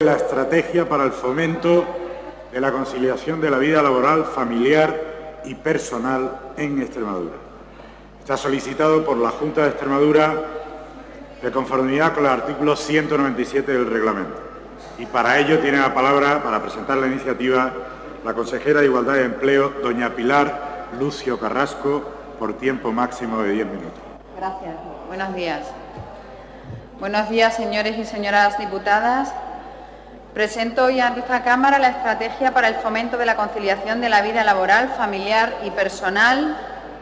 la estrategia para el fomento de la conciliación de la vida laboral, familiar y personal en Extremadura. Está solicitado por la Junta de Extremadura de conformidad con el artículo 197 del reglamento. Y para ello tiene la palabra, para presentar la iniciativa, la consejera de Igualdad y Empleo, doña Pilar Lucio Carrasco, por tiempo máximo de 10 minutos. Gracias. Buenos días. Buenos días, señores y señoras diputadas, Presento hoy ante esta Cámara la estrategia para el fomento de la conciliación de la vida laboral, familiar y personal,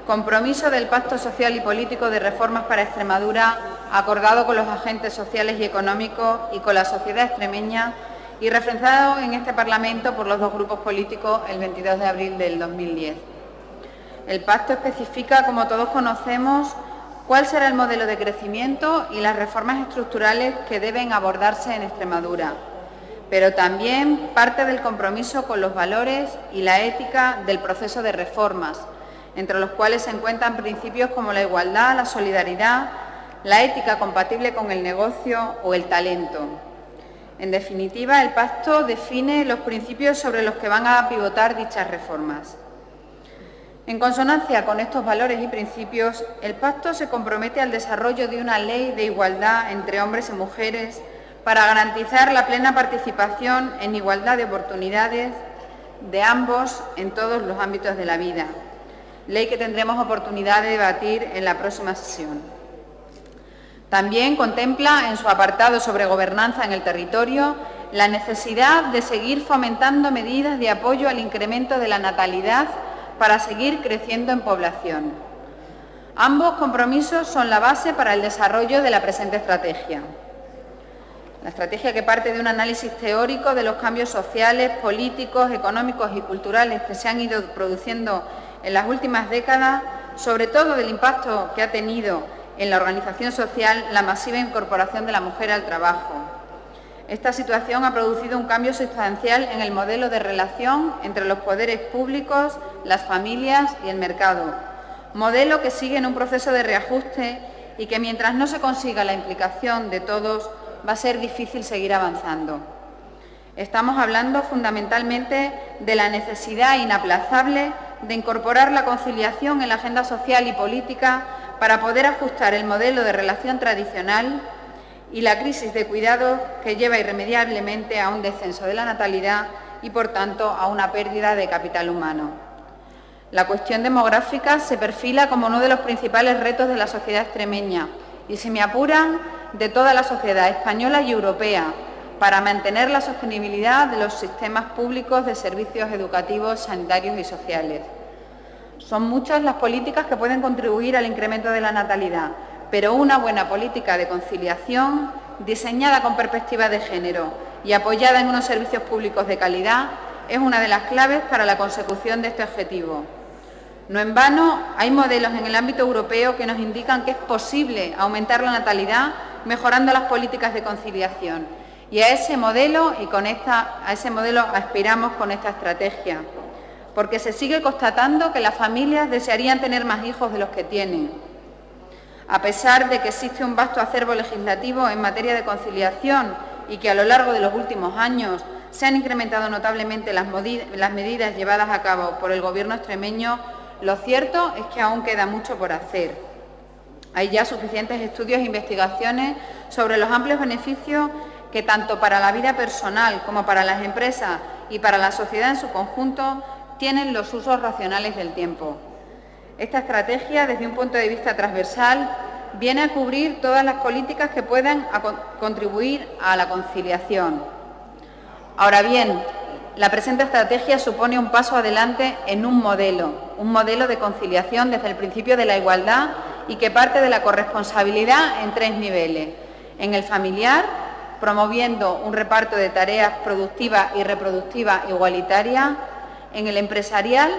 compromiso del Pacto Social y Político de Reformas para Extremadura, acordado con los agentes sociales y económicos y con la sociedad extremeña y refrendado en este Parlamento por los dos grupos políticos el 22 de abril del 2010. El pacto especifica, como todos conocemos, cuál será el modelo de crecimiento y las reformas estructurales que deben abordarse en Extremadura pero también parte del compromiso con los valores y la ética del proceso de reformas, entre los cuales se encuentran principios como la igualdad, la solidaridad, la ética compatible con el negocio o el talento. En definitiva, el pacto define los principios sobre los que van a pivotar dichas reformas. En consonancia con estos valores y principios, el pacto se compromete al desarrollo de una ley de igualdad entre hombres y mujeres para garantizar la plena participación en igualdad de oportunidades de ambos en todos los ámbitos de la vida, ley que tendremos oportunidad de debatir en la próxima sesión. También contempla en su apartado sobre gobernanza en el territorio la necesidad de seguir fomentando medidas de apoyo al incremento de la natalidad para seguir creciendo en población. Ambos compromisos son la base para el desarrollo de la presente estrategia. La estrategia que parte de un análisis teórico de los cambios sociales, políticos, económicos y culturales que se han ido produciendo en las últimas décadas, sobre todo del impacto que ha tenido en la organización social la masiva incorporación de la mujer al trabajo. Esta situación ha producido un cambio sustancial en el modelo de relación entre los poderes públicos, las familias y el mercado, modelo que sigue en un proceso de reajuste y que mientras no se consiga la implicación de todos, va a ser difícil seguir avanzando. Estamos hablando fundamentalmente de la necesidad inaplazable de incorporar la conciliación en la agenda social y política para poder ajustar el modelo de relación tradicional y la crisis de cuidado que lleva irremediablemente a un descenso de la natalidad y, por tanto, a una pérdida de capital humano. La cuestión demográfica se perfila como uno de los principales retos de la sociedad extremeña y, si me apuran, de toda la sociedad española y europea para mantener la sostenibilidad de los sistemas públicos de servicios educativos, sanitarios y sociales. Son muchas las políticas que pueden contribuir al incremento de la natalidad, pero una buena política de conciliación, diseñada con perspectiva de género y apoyada en unos servicios públicos de calidad, es una de las claves para la consecución de este objetivo. No en vano, hay modelos en el ámbito europeo que nos indican que es posible aumentar la natalidad mejorando las políticas de conciliación. Y a ese modelo y con esta, a ese modelo aspiramos con esta estrategia, porque se sigue constatando que las familias desearían tener más hijos de los que tienen. A pesar de que existe un vasto acervo legislativo en materia de conciliación y que a lo largo de los últimos años se han incrementado notablemente las, las medidas llevadas a cabo por el Gobierno extremeño, lo cierto es que aún queda mucho por hacer. Hay ya suficientes estudios e investigaciones sobre los amplios beneficios que tanto para la vida personal como para las empresas y para la sociedad en su conjunto tienen los usos racionales del tiempo. Esta estrategia, desde un punto de vista transversal, viene a cubrir todas las políticas que puedan contribuir a la conciliación. Ahora bien, la presente estrategia supone un paso adelante en un modelo, un modelo de conciliación desde el principio de la igualdad y que parte de la corresponsabilidad en tres niveles. En el familiar, promoviendo un reparto de tareas productivas y reproductivas igualitaria. En el empresarial,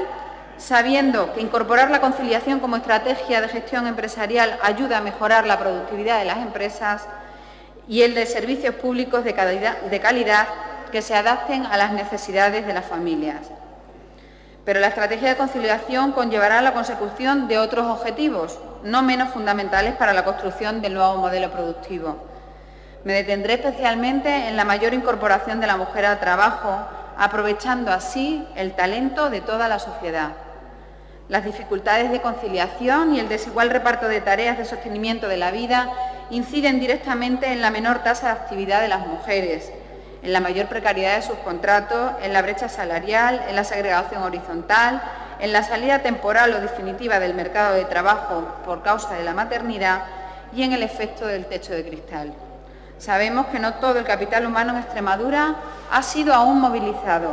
sabiendo que incorporar la conciliación como estrategia de gestión empresarial ayuda a mejorar la productividad de las empresas. Y el de servicios públicos de calidad que se adapten a las necesidades de las familias pero la estrategia de conciliación conllevará la consecución de otros objetivos, no menos fundamentales para la construcción del nuevo modelo productivo. Me detendré especialmente en la mayor incorporación de la mujer al trabajo, aprovechando así el talento de toda la sociedad. Las dificultades de conciliación y el desigual reparto de tareas de sostenimiento de la vida inciden directamente en la menor tasa de actividad de las mujeres, en la mayor precariedad de sus contratos, en la brecha salarial, en la segregación horizontal, en la salida temporal o definitiva del mercado de trabajo por causa de la maternidad y en el efecto del techo de cristal. Sabemos que no todo el capital humano en Extremadura ha sido aún movilizado.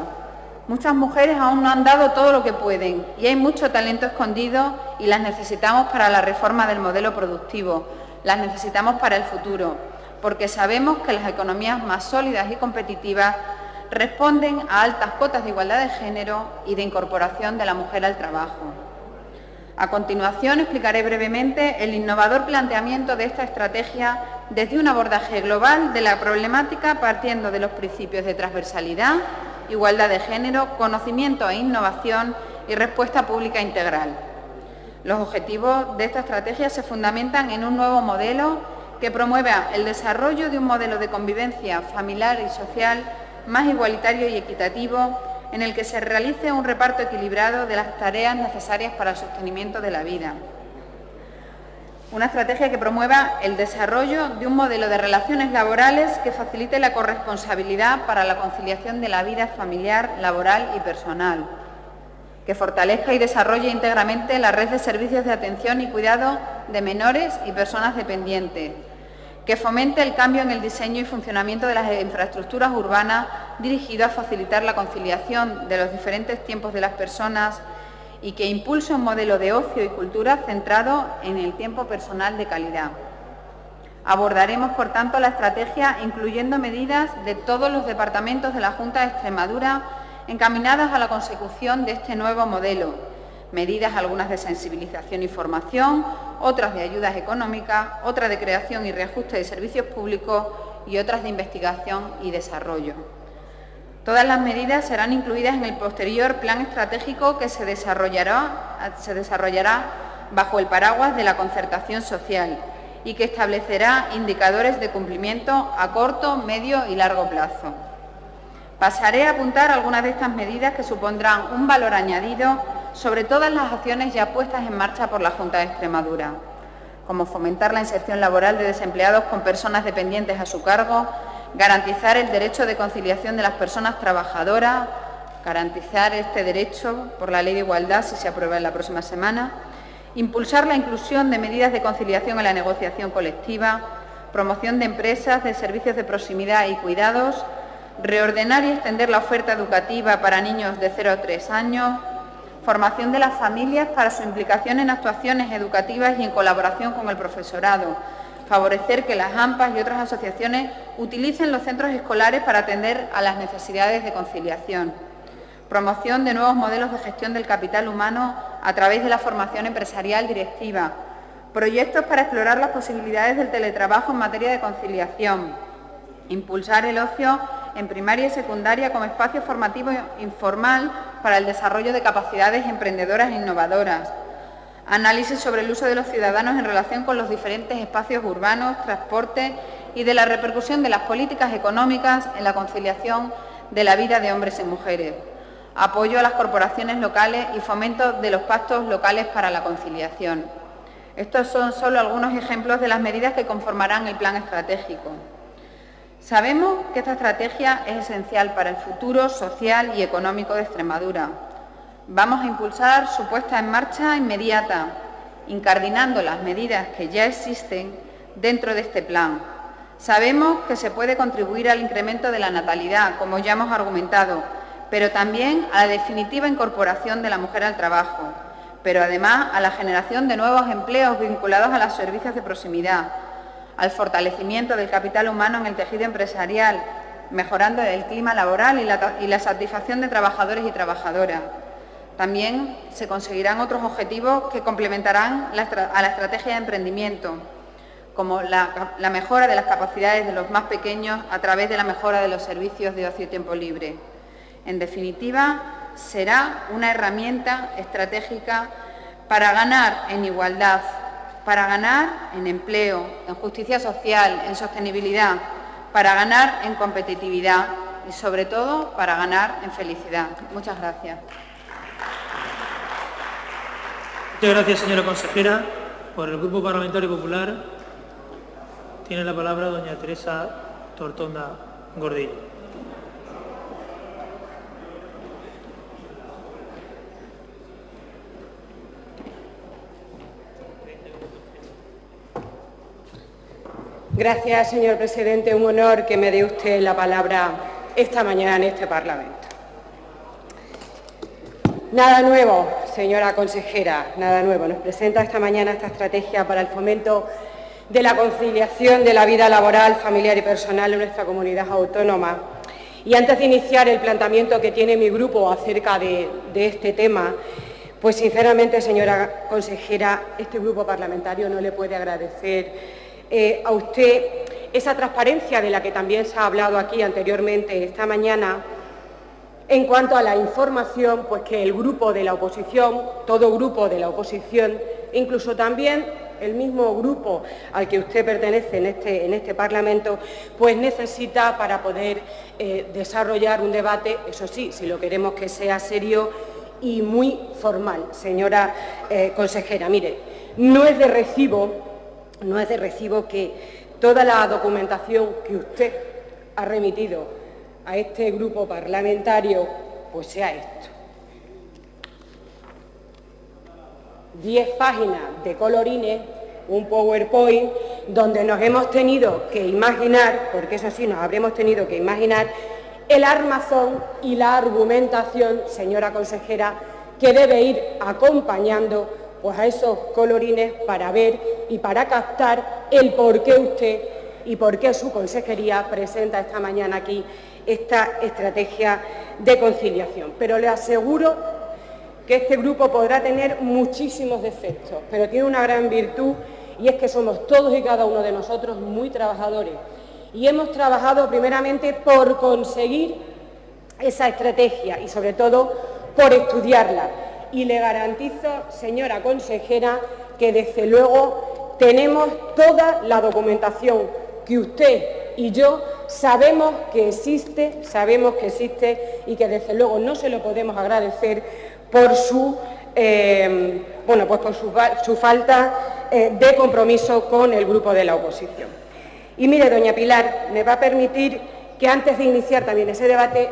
Muchas mujeres aún no han dado todo lo que pueden y hay mucho talento escondido y las necesitamos para la reforma del modelo productivo, las necesitamos para el futuro, porque sabemos que las economías más sólidas y competitivas responden a altas cotas de igualdad de género y de incorporación de la mujer al trabajo. A continuación explicaré brevemente el innovador planteamiento de esta estrategia desde un abordaje global de la problemática partiendo de los principios de transversalidad, igualdad de género, conocimiento e innovación y respuesta pública integral. Los objetivos de esta estrategia se fundamentan en un nuevo modelo que promueva el desarrollo de un modelo de convivencia familiar y social más igualitario y equitativo en el que se realice un reparto equilibrado de las tareas necesarias para el sostenimiento de la vida. Una estrategia que promueva el desarrollo de un modelo de relaciones laborales que facilite la corresponsabilidad para la conciliación de la vida familiar, laboral y personal. Que fortalezca y desarrolle íntegramente la red de servicios de atención y cuidado de menores y personas dependientes que fomente el cambio en el diseño y funcionamiento de las infraestructuras urbanas dirigido a facilitar la conciliación de los diferentes tiempos de las personas y que impulse un modelo de ocio y cultura centrado en el tiempo personal de calidad. Abordaremos, por tanto, la estrategia incluyendo medidas de todos los departamentos de la Junta de Extremadura encaminadas a la consecución de este nuevo modelo, medidas algunas de sensibilización y formación, otras de ayudas económicas, otras de creación y reajuste de servicios públicos y otras de investigación y desarrollo. Todas las medidas serán incluidas en el posterior plan estratégico que se desarrollará, bajo el paraguas de la concertación social y que establecerá indicadores de cumplimiento a corto, medio y largo plazo. Pasaré a apuntar algunas de estas medidas que supondrán un valor añadido sobre todas las acciones ya puestas en marcha por la Junta de Extremadura, como fomentar la inserción laboral de desempleados con personas dependientes a su cargo, garantizar el derecho de conciliación de las personas trabajadoras, garantizar este derecho por la Ley de Igualdad si se aprueba en la próxima semana, impulsar la inclusión de medidas de conciliación en la negociación colectiva, promoción de empresas, de servicios de proximidad y cuidados, reordenar y extender la oferta educativa para niños de 0 a 3 años, formación de las familias para su implicación en actuaciones educativas y en colaboración con el profesorado, favorecer que las AMPAs y otras asociaciones utilicen los centros escolares para atender a las necesidades de conciliación, promoción de nuevos modelos de gestión del capital humano a través de la formación empresarial directiva, proyectos para explorar las posibilidades del teletrabajo en materia de conciliación, impulsar el ocio en primaria y secundaria como espacio formativo informal para el desarrollo de capacidades emprendedoras e innovadoras. Análisis sobre el uso de los ciudadanos en relación con los diferentes espacios urbanos, transporte y de la repercusión de las políticas económicas en la conciliación de la vida de hombres y mujeres. Apoyo a las corporaciones locales y fomento de los pactos locales para la conciliación. Estos son solo algunos ejemplos de las medidas que conformarán el plan estratégico. Sabemos que esta estrategia es esencial para el futuro social y económico de Extremadura. Vamos a impulsar su puesta en marcha inmediata, incardinando las medidas que ya existen dentro de este plan. Sabemos que se puede contribuir al incremento de la natalidad, como ya hemos argumentado, pero también a la definitiva incorporación de la mujer al trabajo, pero además a la generación de nuevos empleos vinculados a los servicios de proximidad, al fortalecimiento del capital humano en el tejido empresarial, mejorando el clima laboral y la, satisfacción de trabajadores y trabajadoras. También se conseguirán otros objetivos que complementarán a la estrategia de emprendimiento, como la, mejora de las capacidades de los más pequeños a través de la mejora de los servicios de ocio y tiempo libre. En definitiva, será una herramienta estratégica para ganar en igualdad, para ganar en empleo, en justicia social, en sostenibilidad, para ganar en competitividad y sobre todo para ganar en felicidad. Muchas gracias. Muchas gracias, señora consejera. Por el Grupo Parlamentario Popular tiene la palabra doña Teresa Tortonda Gordillo. Gracias, señor presidente. Un honor que me dé usted la palabra esta mañana en este Parlamento. Nada nuevo, señora consejera, nada nuevo. Nos presenta esta mañana esta estrategia para el fomento de la conciliación de la vida laboral, familiar y personal en nuestra comunidad autónoma. Y antes de iniciar el planteamiento que tiene mi grupo acerca de, de este tema, pues sinceramente, señora consejera, este grupo parlamentario no le puede agradecer eh, a usted esa transparencia de la que también se ha hablado aquí anteriormente esta mañana en cuanto a la información, pues que el grupo de la oposición, todo grupo de la oposición, incluso también el mismo grupo al que usted pertenece en este, en este Parlamento, pues necesita para poder eh, desarrollar un debate, eso sí, si lo queremos que sea serio y muy formal. Señora eh, consejera, mire, no es de recibo no es de recibo que toda la documentación que usted ha remitido a este grupo parlamentario, pues sea esto. Diez páginas de colorines, un PowerPoint, donde nos hemos tenido que imaginar, porque eso sí, nos habremos tenido que imaginar, el armazón y la argumentación, señora consejera, que debe ir acompañando pues a esos colorines para ver y para captar el por qué usted y por qué su consejería presenta esta mañana aquí esta estrategia de conciliación. Pero le aseguro que este grupo podrá tener muchísimos defectos, pero tiene una gran virtud y es que somos todos y cada uno de nosotros muy trabajadores. Y hemos trabajado primeramente por conseguir esa estrategia y sobre todo por estudiarla y le garantizo, señora consejera, que desde luego tenemos toda la documentación que usted y yo sabemos que existe, sabemos que existe y que desde luego no se lo podemos agradecer por su, eh, bueno, pues por su, falta eh, de compromiso con el grupo de la oposición. Y mire, doña Pilar, me va a permitir que antes de iniciar también ese debate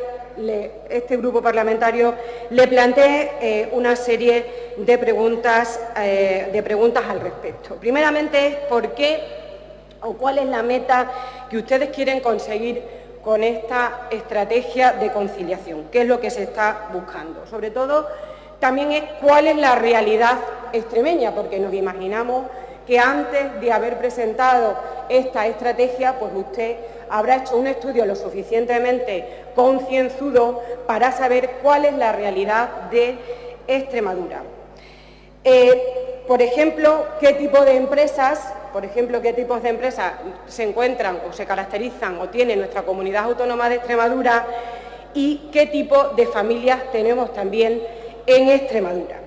este grupo parlamentario le plantee eh, una serie de preguntas, eh, de preguntas al respecto. Primeramente, ¿por qué o cuál es la meta que ustedes quieren conseguir con esta estrategia de conciliación? ¿Qué es lo que se está buscando? Sobre todo, también es cuál es la realidad extremeña, porque nos imaginamos que antes de haber presentado esta estrategia, pues usted habrá hecho un estudio lo suficientemente concienzudo para saber cuál es la realidad de Extremadura. Eh, por ejemplo, qué tipo de empresas, por ejemplo, qué tipos de empresas se encuentran o se caracterizan o tiene nuestra comunidad autónoma de Extremadura y qué tipo de familias tenemos también en Extremadura.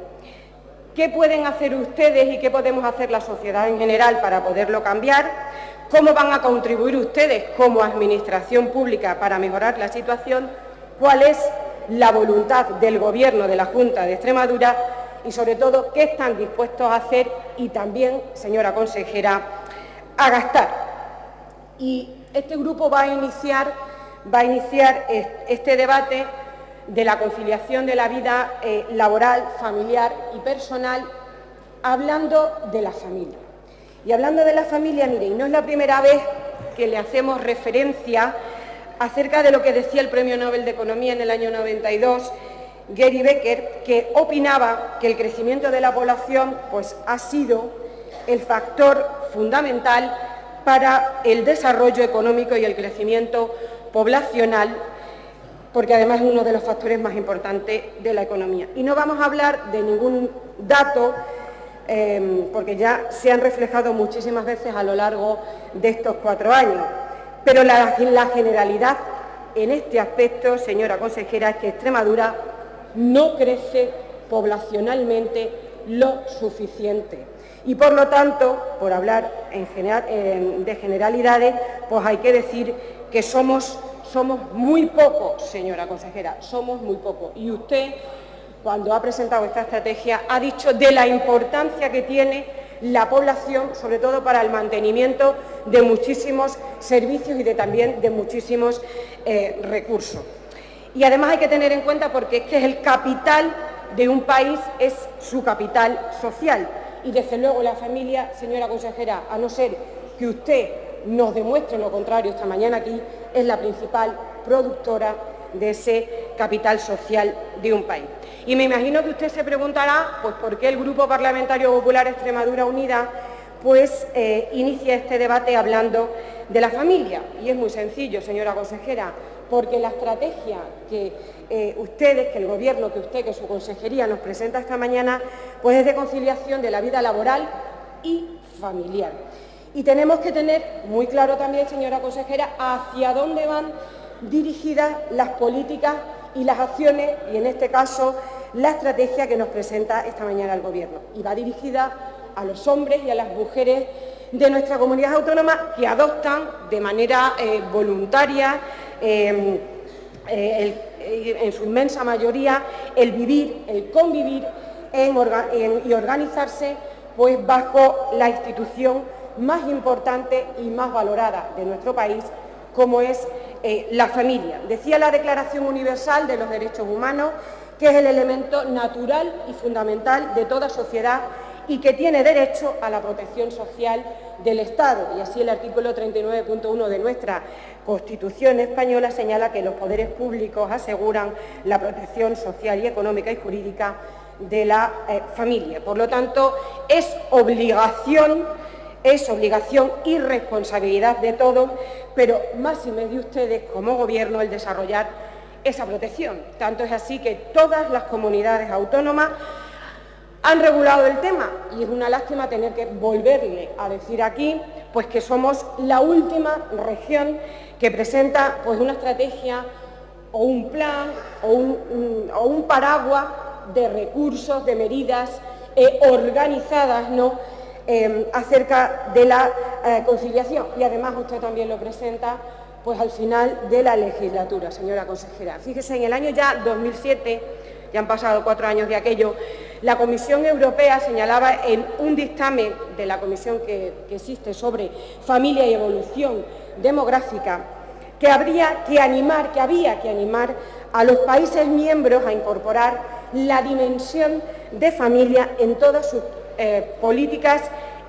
¿Qué pueden hacer ustedes y qué podemos hacer la sociedad en general para poderlo cambiar? ¿Cómo van a contribuir ustedes como Administración Pública para mejorar la situación? ¿Cuál es la voluntad del Gobierno de la Junta de Extremadura? Y sobre todo, ¿qué están dispuestos a hacer? Y también, señora consejera, a gastar. Y este grupo va a iniciar, va a iniciar este debate de la conciliación de la vida eh, laboral, familiar y personal, hablando de la familia. Y hablando de la familia, mire, no es la primera vez que le hacemos referencia acerca de lo que decía el Premio Nobel de Economía en el año 92, Gary Becker, que opinaba que el crecimiento de la población pues, ha sido el factor fundamental para el desarrollo económico y el crecimiento poblacional porque además es uno de los factores más importantes de la economía. Y no vamos a hablar de ningún dato, em, porque ya se han reflejado muchísimas veces a lo largo de estos cuatro años. Pero la, generalidad en este aspecto, señora consejera, es que Extremadura no crece poblacionalmente lo suficiente. Y por lo tanto, por hablar de generalidades, pues hay que decir que somos, somos muy pocos, señora consejera, somos muy pocos. Y usted, cuando ha presentado esta estrategia, ha dicho de la importancia que tiene la población, sobre todo para el mantenimiento de muchísimos servicios y de, también de muchísimos eh, recursos. Y además hay que tener en cuenta porque es que es el capital de un país, es su capital social. Y desde luego la familia, señora consejera, a no ser que usted nos demuestre lo contrario esta mañana aquí, es la principal productora de ese capital social de un país. Y me imagino que usted se preguntará, pues, por qué el Grupo Parlamentario Popular Extremadura Unida pues eh, inicia este debate hablando de la familia. Y es muy sencillo, señora consejera, porque la estrategia que eh, ustedes, que el Gobierno, que usted, que su consejería nos presenta esta mañana, pues es de conciliación de la vida laboral y familiar. Y tenemos que tener muy claro también, señora consejera, hacia dónde van dirigidas las políticas y las acciones, y en este caso la estrategia que nos presenta esta mañana el Gobierno. Y va dirigida a los hombres y a las mujeres de nuestra comunidad autónoma que adoptan de manera eh, voluntaria, em, eh, en su inmensa mayoría, el vivir, el convivir y organizarse pues, bajo la institución más importante y más valorada de nuestro país, como es eh, la familia. Decía la Declaración Universal de los Derechos Humanos que es el elemento natural y fundamental de toda sociedad y que tiene derecho a la protección social del Estado. Y así el artículo 39.1 de nuestra Constitución española señala que los poderes públicos aseguran la protección social y económica y jurídica de la eh, familia. Por lo tanto, es obligación, es obligación y responsabilidad de todos, pero más y menos de ustedes como Gobierno el desarrollar esa protección. Tanto es así que todas las comunidades autónomas han regulado el tema y es una lástima tener que volverle a decir aquí pues que somos la última región que presenta pues una estrategia o un plan o un, paraguas de recursos, de medidas eh, organizadas ¿no? Em, acerca de la eh, conciliación. Y además usted también lo presenta pues al final de la legislatura, señora consejera. Fíjese, en el año ya 2007, ya han pasado cuatro años de aquello, la Comisión Europea señalaba en un dictamen de la comisión que, existe sobre familia y evolución demográfica que habría que animar, que había que animar a los países miembros a incorporar la dimensión de familia en todas sus eh, políticas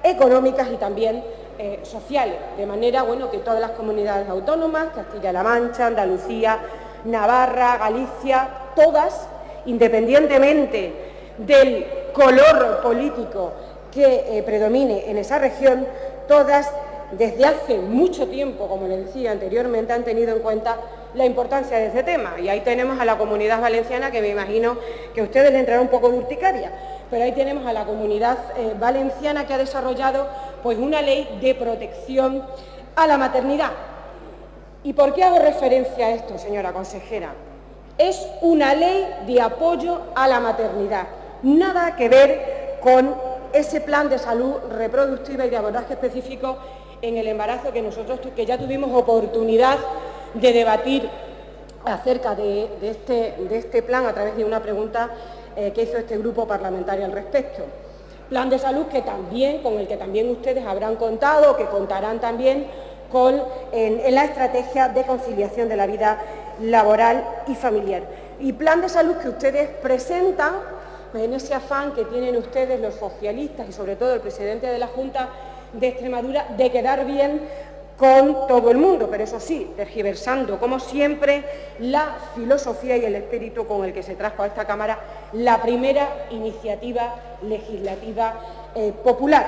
económicas y también eh, sociales, de manera bueno, que todas las comunidades autónomas, Castilla-La Mancha, Andalucía, Navarra, Galicia, todas, independientemente del color político que eh, predomine en esa región, todas desde hace mucho tiempo, como les decía anteriormente, han tenido en cuenta la importancia de ese tema. Y ahí tenemos a la comunidad valenciana, que me imagino que a ustedes le entrará un poco de urticaria, pero ahí tenemos a la comunidad eh, valenciana que ha desarrollado pues una ley de protección a la maternidad. ¿Y por qué hago referencia a esto, señora consejera? Es una ley de apoyo a la maternidad, nada que ver con ese plan de salud reproductiva y de abordaje específico en el embarazo que nosotros que ya tuvimos oportunidad de debatir acerca de, este, este, plan a través de una pregunta eh, que hizo este grupo parlamentario al respecto. Plan de salud que también, con el que también ustedes habrán contado, que contarán también con, en, la estrategia de conciliación de la vida laboral y familiar. Y plan de salud que ustedes presentan pues, en ese afán que tienen ustedes los socialistas y sobre todo el presidente de la Junta de Extremadura de quedar bien con todo el mundo, pero eso sí, tergiversando, como siempre, la filosofía y el espíritu con el que se trajo a esta Cámara la primera iniciativa legislativa eh, popular.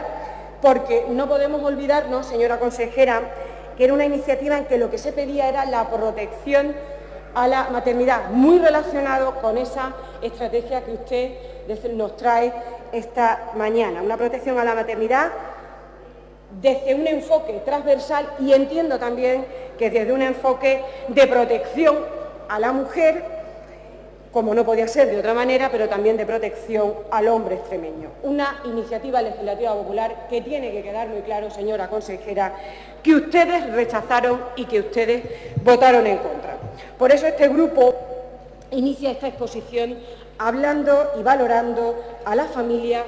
Porque no podemos olvidarnos, señora consejera, que era una iniciativa en que lo que se pedía era la protección a la maternidad, muy relacionado con esa estrategia que usted nos trae esta mañana. Una protección a la maternidad desde un enfoque transversal y entiendo también que desde un enfoque de protección a la mujer como no podía ser de otra manera, pero también de protección al hombre extremeño. Una iniciativa legislativa popular que tiene que quedar muy claro, señora consejera, que ustedes rechazaron y que ustedes votaron en contra. Por eso este grupo inicia esta exposición hablando y valorando a la familia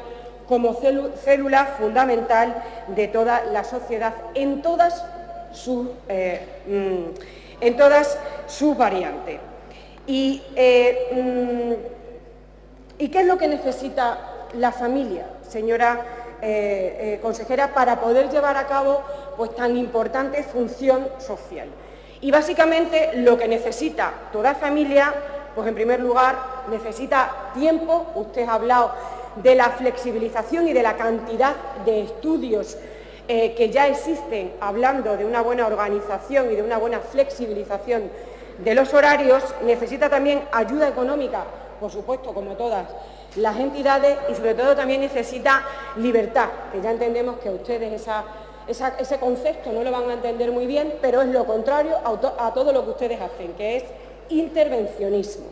como célula fundamental de toda la sociedad en todas sus, eh, mm, todas variantes. Y, eh, mm, ¿Y qué es lo que necesita la familia, señora eh, consejera, para poder llevar a cabo pues, tan importante función social? Y básicamente lo que necesita toda familia, pues en primer lugar necesita tiempo, usted ha hablado de la flexibilización y de la cantidad de estudios eh, que ya existen hablando de una buena organización y de una buena flexibilización de los horarios, necesita también ayuda económica, por supuesto, como todas las entidades, y sobre todo también necesita libertad, que ya entendemos que ustedes ese concepto no lo van a entender muy bien, pero es lo contrario a todo lo que ustedes hacen, que es intervencionismo.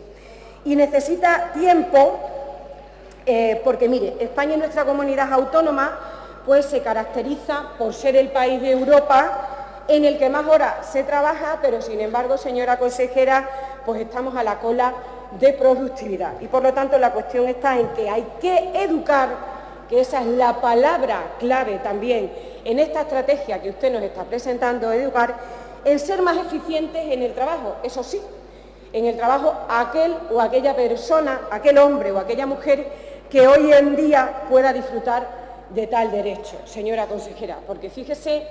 Y necesita tiempo eh, porque mire, España es nuestra comunidad autónoma, pues se caracteriza por ser el país de Europa en el que más horas se trabaja, pero sin embargo, señora consejera, pues estamos a la cola de productividad. Y por lo tanto la cuestión está en que hay que educar, que esa es la palabra clave también en esta estrategia que usted nos está presentando, educar, en ser más eficientes en el trabajo, eso sí, en el trabajo aquel o aquella persona, aquel hombre o aquella mujer que hoy en día pueda disfrutar de tal derecho, señora consejera, porque fíjese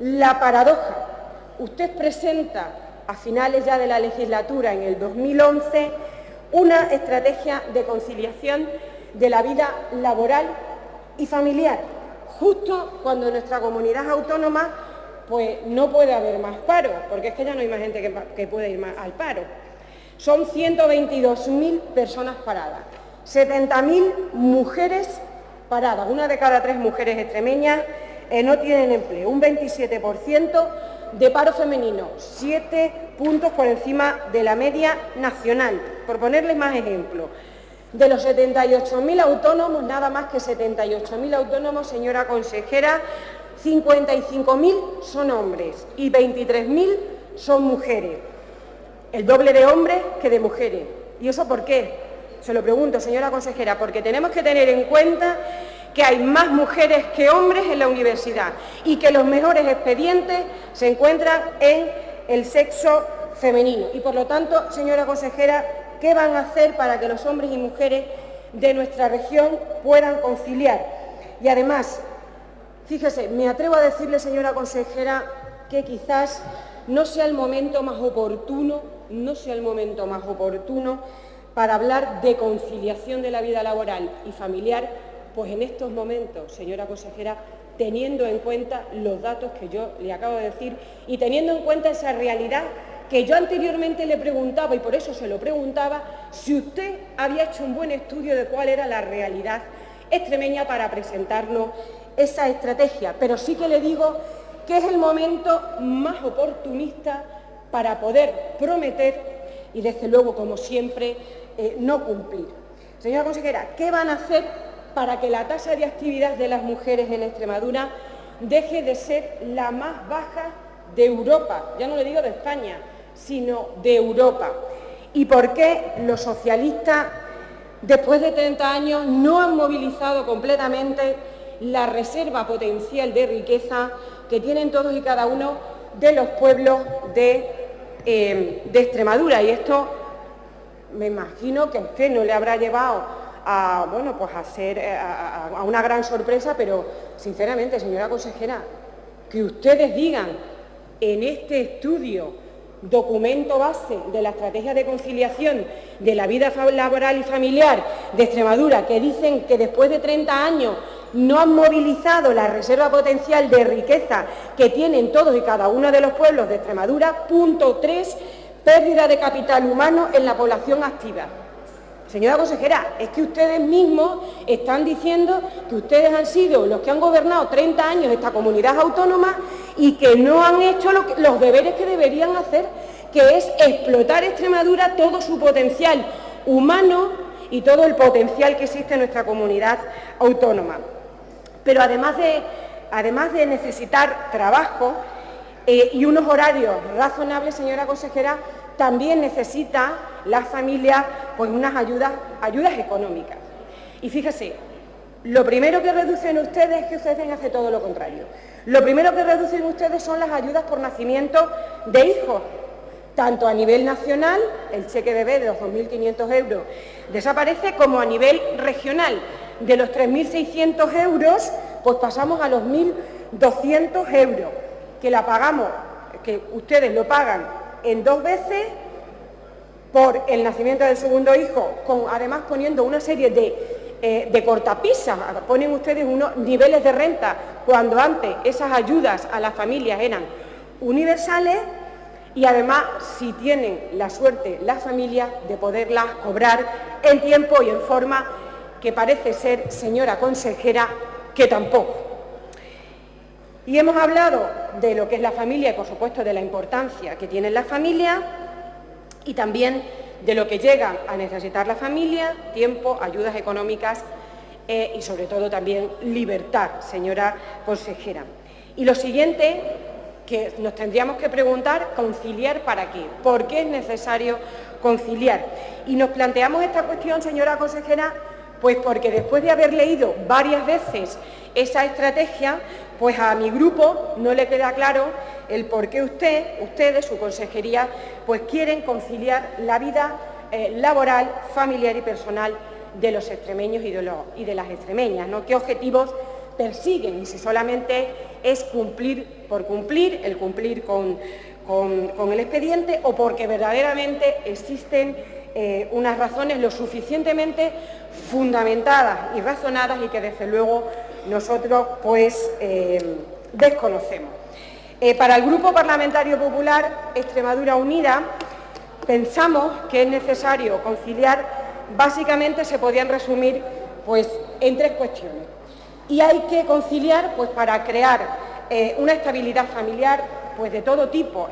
la paradoja. Usted presenta a finales ya de la legislatura, en el 2011, una estrategia de conciliación de la vida laboral y familiar, justo cuando nuestra comunidad autónoma pues no puede haber más paro, porque es que ya no hay más gente que, que puede ir más al paro. Son 122.000 personas paradas. 70.000 mujeres paradas, una de cada tres mujeres extremeñas eh, no tienen empleo, un 27% de paro femenino, 7 puntos por encima de la media nacional. Por ponerles más ejemplos, de los 78.000 autónomos, nada más que 78.000 autónomos, señora consejera, 55.000 son hombres y 23.000 son mujeres. El doble de hombres que de mujeres. ¿Y eso por qué? Se lo pregunto, señora consejera, porque tenemos que tener en cuenta que hay más mujeres que hombres en la universidad y que los mejores expedientes se encuentran en el sexo femenino. Y por lo tanto, señora consejera, ¿qué van a hacer para que los hombres y mujeres de nuestra región puedan conciliar? Y además, fíjese, me atrevo a decirle, señora consejera, que quizás no sea el momento más oportuno, no sea el momento más oportuno para hablar de conciliación de la vida laboral y familiar, pues en estos momentos, señora consejera, teniendo en cuenta los datos que yo le acabo de decir y teniendo en cuenta esa realidad que yo anteriormente le preguntaba, y por eso se lo preguntaba, si usted había hecho un buen estudio de cuál era la realidad extremeña para presentarnos esa estrategia. Pero sí que le digo que es el momento más oportunista para poder prometer y, desde luego, como siempre, eh, no cumplir. Señora consejera, ¿qué van a hacer para que la tasa de actividad de las mujeres en Extremadura deje de ser la más baja de Europa? Ya no le digo de España, sino de Europa. ¿Y por qué los socialistas, después de 30 años, no han movilizado completamente la reserva potencial de riqueza que tienen todos y cada uno de los pueblos de, eh, de Extremadura? Y esto me imagino que a usted no le habrá llevado a, bueno, pues a, ser, eh, a, una gran sorpresa, pero sinceramente, señora consejera, que ustedes digan en este estudio, documento base de la estrategia de conciliación de la vida laboral y familiar de Extremadura, que dicen que después de 30 años no han movilizado la reserva potencial de riqueza que tienen todos y cada uno de los pueblos de Extremadura, punto 3 pérdida de capital humano en la población activa. Señora consejera, es que ustedes mismos están diciendo que ustedes han sido los que han gobernado 30 años esta comunidad autónoma y que no han hecho los deberes que deberían hacer, que es explotar Extremadura todo su potencial humano y todo el potencial que existe en nuestra comunidad autónoma. Pero además de, además de necesitar trabajo eh, y unos horarios razonables, señora consejera, también necesita la familia pues unas ayudas, ayudas económicas. Y fíjese, lo primero que reducen ustedes es que ustedes hacen todo lo contrario. Lo primero que reducen ustedes son las ayudas por nacimiento de hijos, tanto a nivel nacional, el cheque bebé de los 2.500 euros desaparece, como a nivel regional, de los 3.600 euros, pues pasamos a los 1.200 euros, que la pagamos, que ustedes lo pagan en dos veces por el nacimiento del segundo hijo, con, además poniendo una serie de, eh, de cortapisas, ponen ustedes unos niveles de renta, cuando antes esas ayudas a las familias eran universales, y además si tienen la suerte las familias de poderlas cobrar en tiempo y en forma que parece ser, señora consejera, que tampoco. Y hemos hablado de lo que es la familia y, por supuesto, de la importancia que tiene la familia y también de lo que llega a necesitar la familia, tiempo, ayudas económicas eh, y, sobre todo, también libertad, señora consejera. Y lo siguiente que nos tendríamos que preguntar, conciliar para qué, por qué es necesario conciliar. Y nos planteamos esta cuestión, señora consejera, pues porque después de haber leído varias veces esa estrategia, pues a mi grupo no le queda claro el por qué usted, ustedes, su consejería, pues quieren conciliar la vida eh, laboral, familiar y personal de los extremeños y de, las extremeñas. ¿Qué objetivos persiguen? Y si solamente es cumplir por cumplir, el cumplir con, el expediente o porque verdaderamente existen eh, unas razones lo suficientemente fundamentadas y razonadas y que desde luego nosotros pues eh, desconocemos. Eh, para el Grupo Parlamentario Popular Extremadura Unida pensamos que es necesario conciliar, básicamente se podían resumir pues, en tres cuestiones. Y hay que conciliar pues, para crear eh, una estabilidad familiar pues de todo tipo,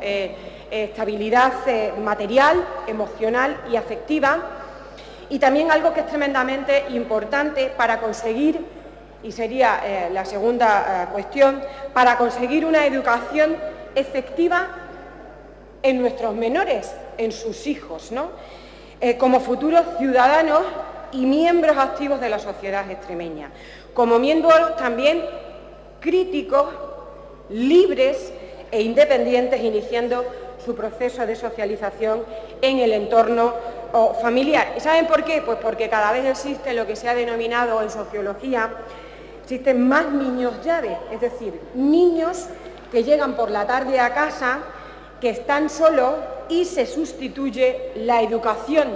estabilidad material, emocional y afectiva, y también algo que es tremendamente importante para conseguir, y sería la segunda cuestión, para conseguir una educación efectiva en nuestros menores, en sus hijos, ¿no? como futuros ciudadanos y miembros activos de la sociedad extremeña, como miembros también críticos libres e independientes, iniciando su proceso de socialización en el entorno familiar. ¿Y saben por qué? Pues porque cada vez existe lo que se ha denominado en sociología, existen más niños llave, es decir, niños que llegan por la tarde a casa, que están solos y se sustituye la educación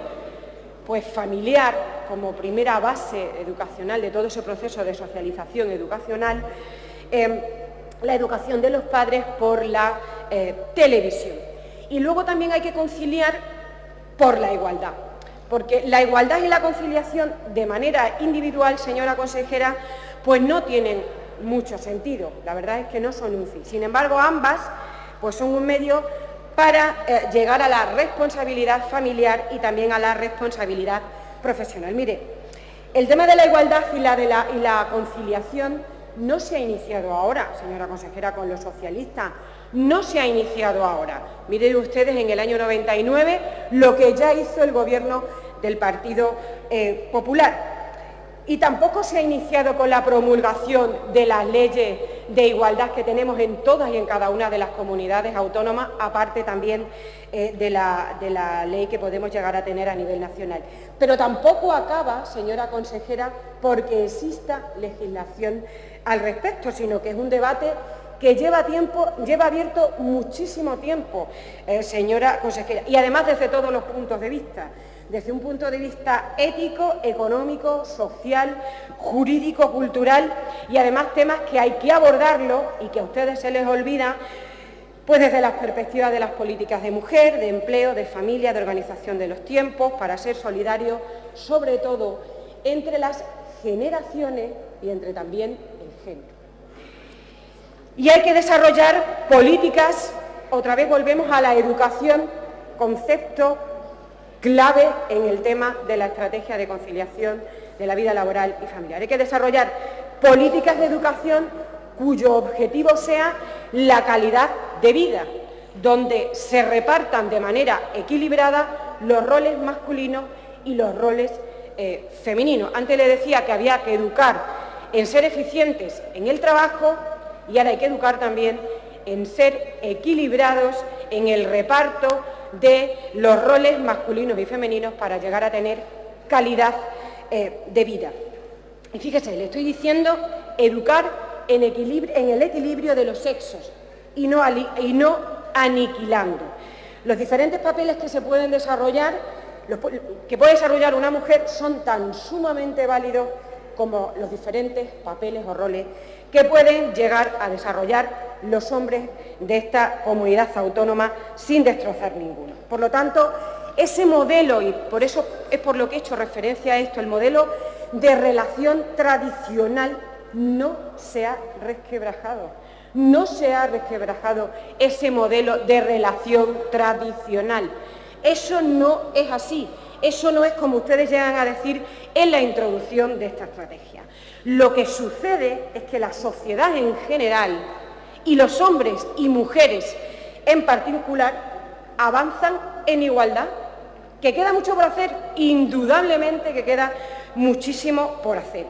pues familiar como primera base educacional de todo ese proceso de socialización educacional. Em, la educación de los padres por la eh, televisión. Y luego también hay que conciliar por la igualdad, porque la igualdad y la conciliación de manera individual, señora consejera, pues no tienen mucho sentido. La verdad es que no son fin. Sin embargo, ambas pues son un medio para eh, llegar a la responsabilidad familiar y también a la responsabilidad profesional. Mire, el tema de la igualdad y la conciliación no se ha iniciado ahora, señora consejera, con los socialistas, no se ha iniciado ahora. Miren ustedes en el año 99 lo que ya hizo el gobierno del Partido eh, Popular. Y tampoco se ha iniciado con la promulgación de las leyes de igualdad que tenemos en todas y en cada una de las comunidades autónomas, aparte también eh, de, la, de la ley que podemos llegar a tener a nivel nacional. Pero tampoco acaba, señora consejera, porque exista legislación al respecto, sino que es un debate que lleva tiempo, lleva abierto muchísimo tiempo, eh, señora consejera, y además desde todos los puntos de vista, desde un punto de vista ético, económico, social, jurídico, cultural, y además temas que hay que abordarlo y que a ustedes se les olvida, pues desde las perspectivas de las políticas de mujer, de empleo, de familia, de organización de los tiempos, para ser solidarios, sobre todo entre las generaciones y entre también y hay que desarrollar políticas, otra vez volvemos a la educación, concepto clave en el tema de la estrategia de conciliación de la vida laboral y familiar. Hay que desarrollar políticas de educación cuyo objetivo sea la calidad de vida, donde se repartan de manera equilibrada los roles masculinos y los roles eh, femeninos. Antes le decía que había que educar en ser eficientes en el trabajo y ahora hay que educar también en ser equilibrados en el reparto de los roles masculinos y femeninos para llegar a tener calidad eh, de vida. Y fíjese, le estoy diciendo educar en, en el equilibrio de los sexos y no, y no aniquilando. Los diferentes papeles que se pueden desarrollar, que puede desarrollar una mujer, son tan sumamente válidos como los diferentes papeles o roles que pueden llegar a desarrollar los hombres de esta comunidad autónoma sin destrozar ninguno. Por lo tanto, ese modelo, y por eso es por lo que he hecho referencia a esto, el modelo de relación tradicional no se ha resquebrajado. No se ha resquebrajado ese modelo de relación tradicional. Eso no es así. Eso no es como ustedes llegan a decir en la introducción de esta estrategia. Lo que sucede es que la sociedad en general y los hombres y mujeres en particular avanzan en igualdad. ¿Que queda mucho por hacer? Indudablemente que queda muchísimo por hacer.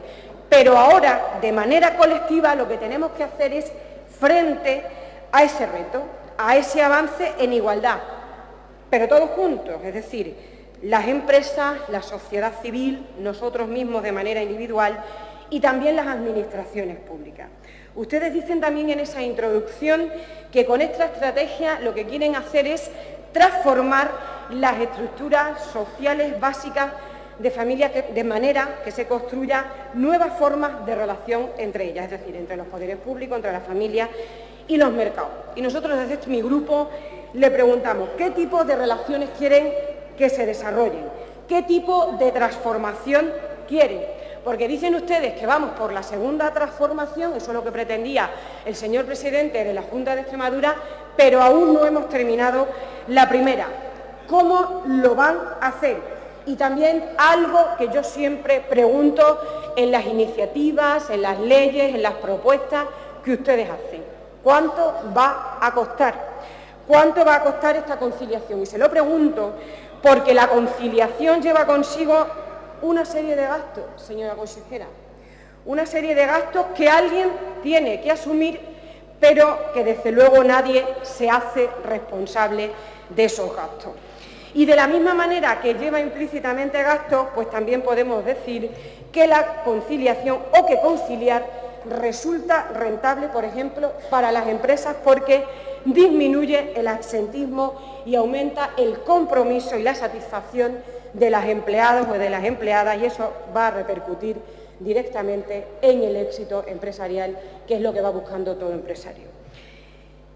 Pero ahora, de manera colectiva, lo que tenemos que hacer es frente a ese reto, a ese avance en igualdad, pero todos juntos, es decir, las empresas, la sociedad civil, nosotros mismos de manera individual y también las administraciones públicas. Ustedes dicen también en esa introducción que con esta estrategia lo que quieren hacer es transformar las estructuras sociales básicas de familia de manera que se construya nuevas formas de relación entre ellas, es decir, entre los poderes públicos, entre la familia y los mercados. Y nosotros desde mi grupo le preguntamos qué tipo de relaciones quieren que se desarrollen, qué tipo de transformación quieren. Porque dicen ustedes que vamos por la segunda transformación, eso es lo que pretendía el señor presidente de la Junta de Extremadura, pero aún no hemos terminado la primera. ¿Cómo lo van a hacer? y también algo que yo siempre pregunto en las iniciativas, en las leyes, en las propuestas que ustedes hacen. ¿Cuánto va a costar? ¿Cuánto va a costar esta conciliación? Y se lo pregunto porque la conciliación lleva consigo una serie de gastos, señora consejera. Una serie de gastos que alguien tiene que asumir, pero que desde luego nadie se hace responsable de esos gastos. Y de la misma manera que lleva implícitamente gastos, pues también podemos decir que la conciliación o que conciliar resulta rentable, por ejemplo, para las empresas porque disminuye el absentismo y aumenta el compromiso y la satisfacción de las empleadas o de las empleadas y eso va a repercutir directamente en el éxito empresarial, que es lo que va buscando todo empresario.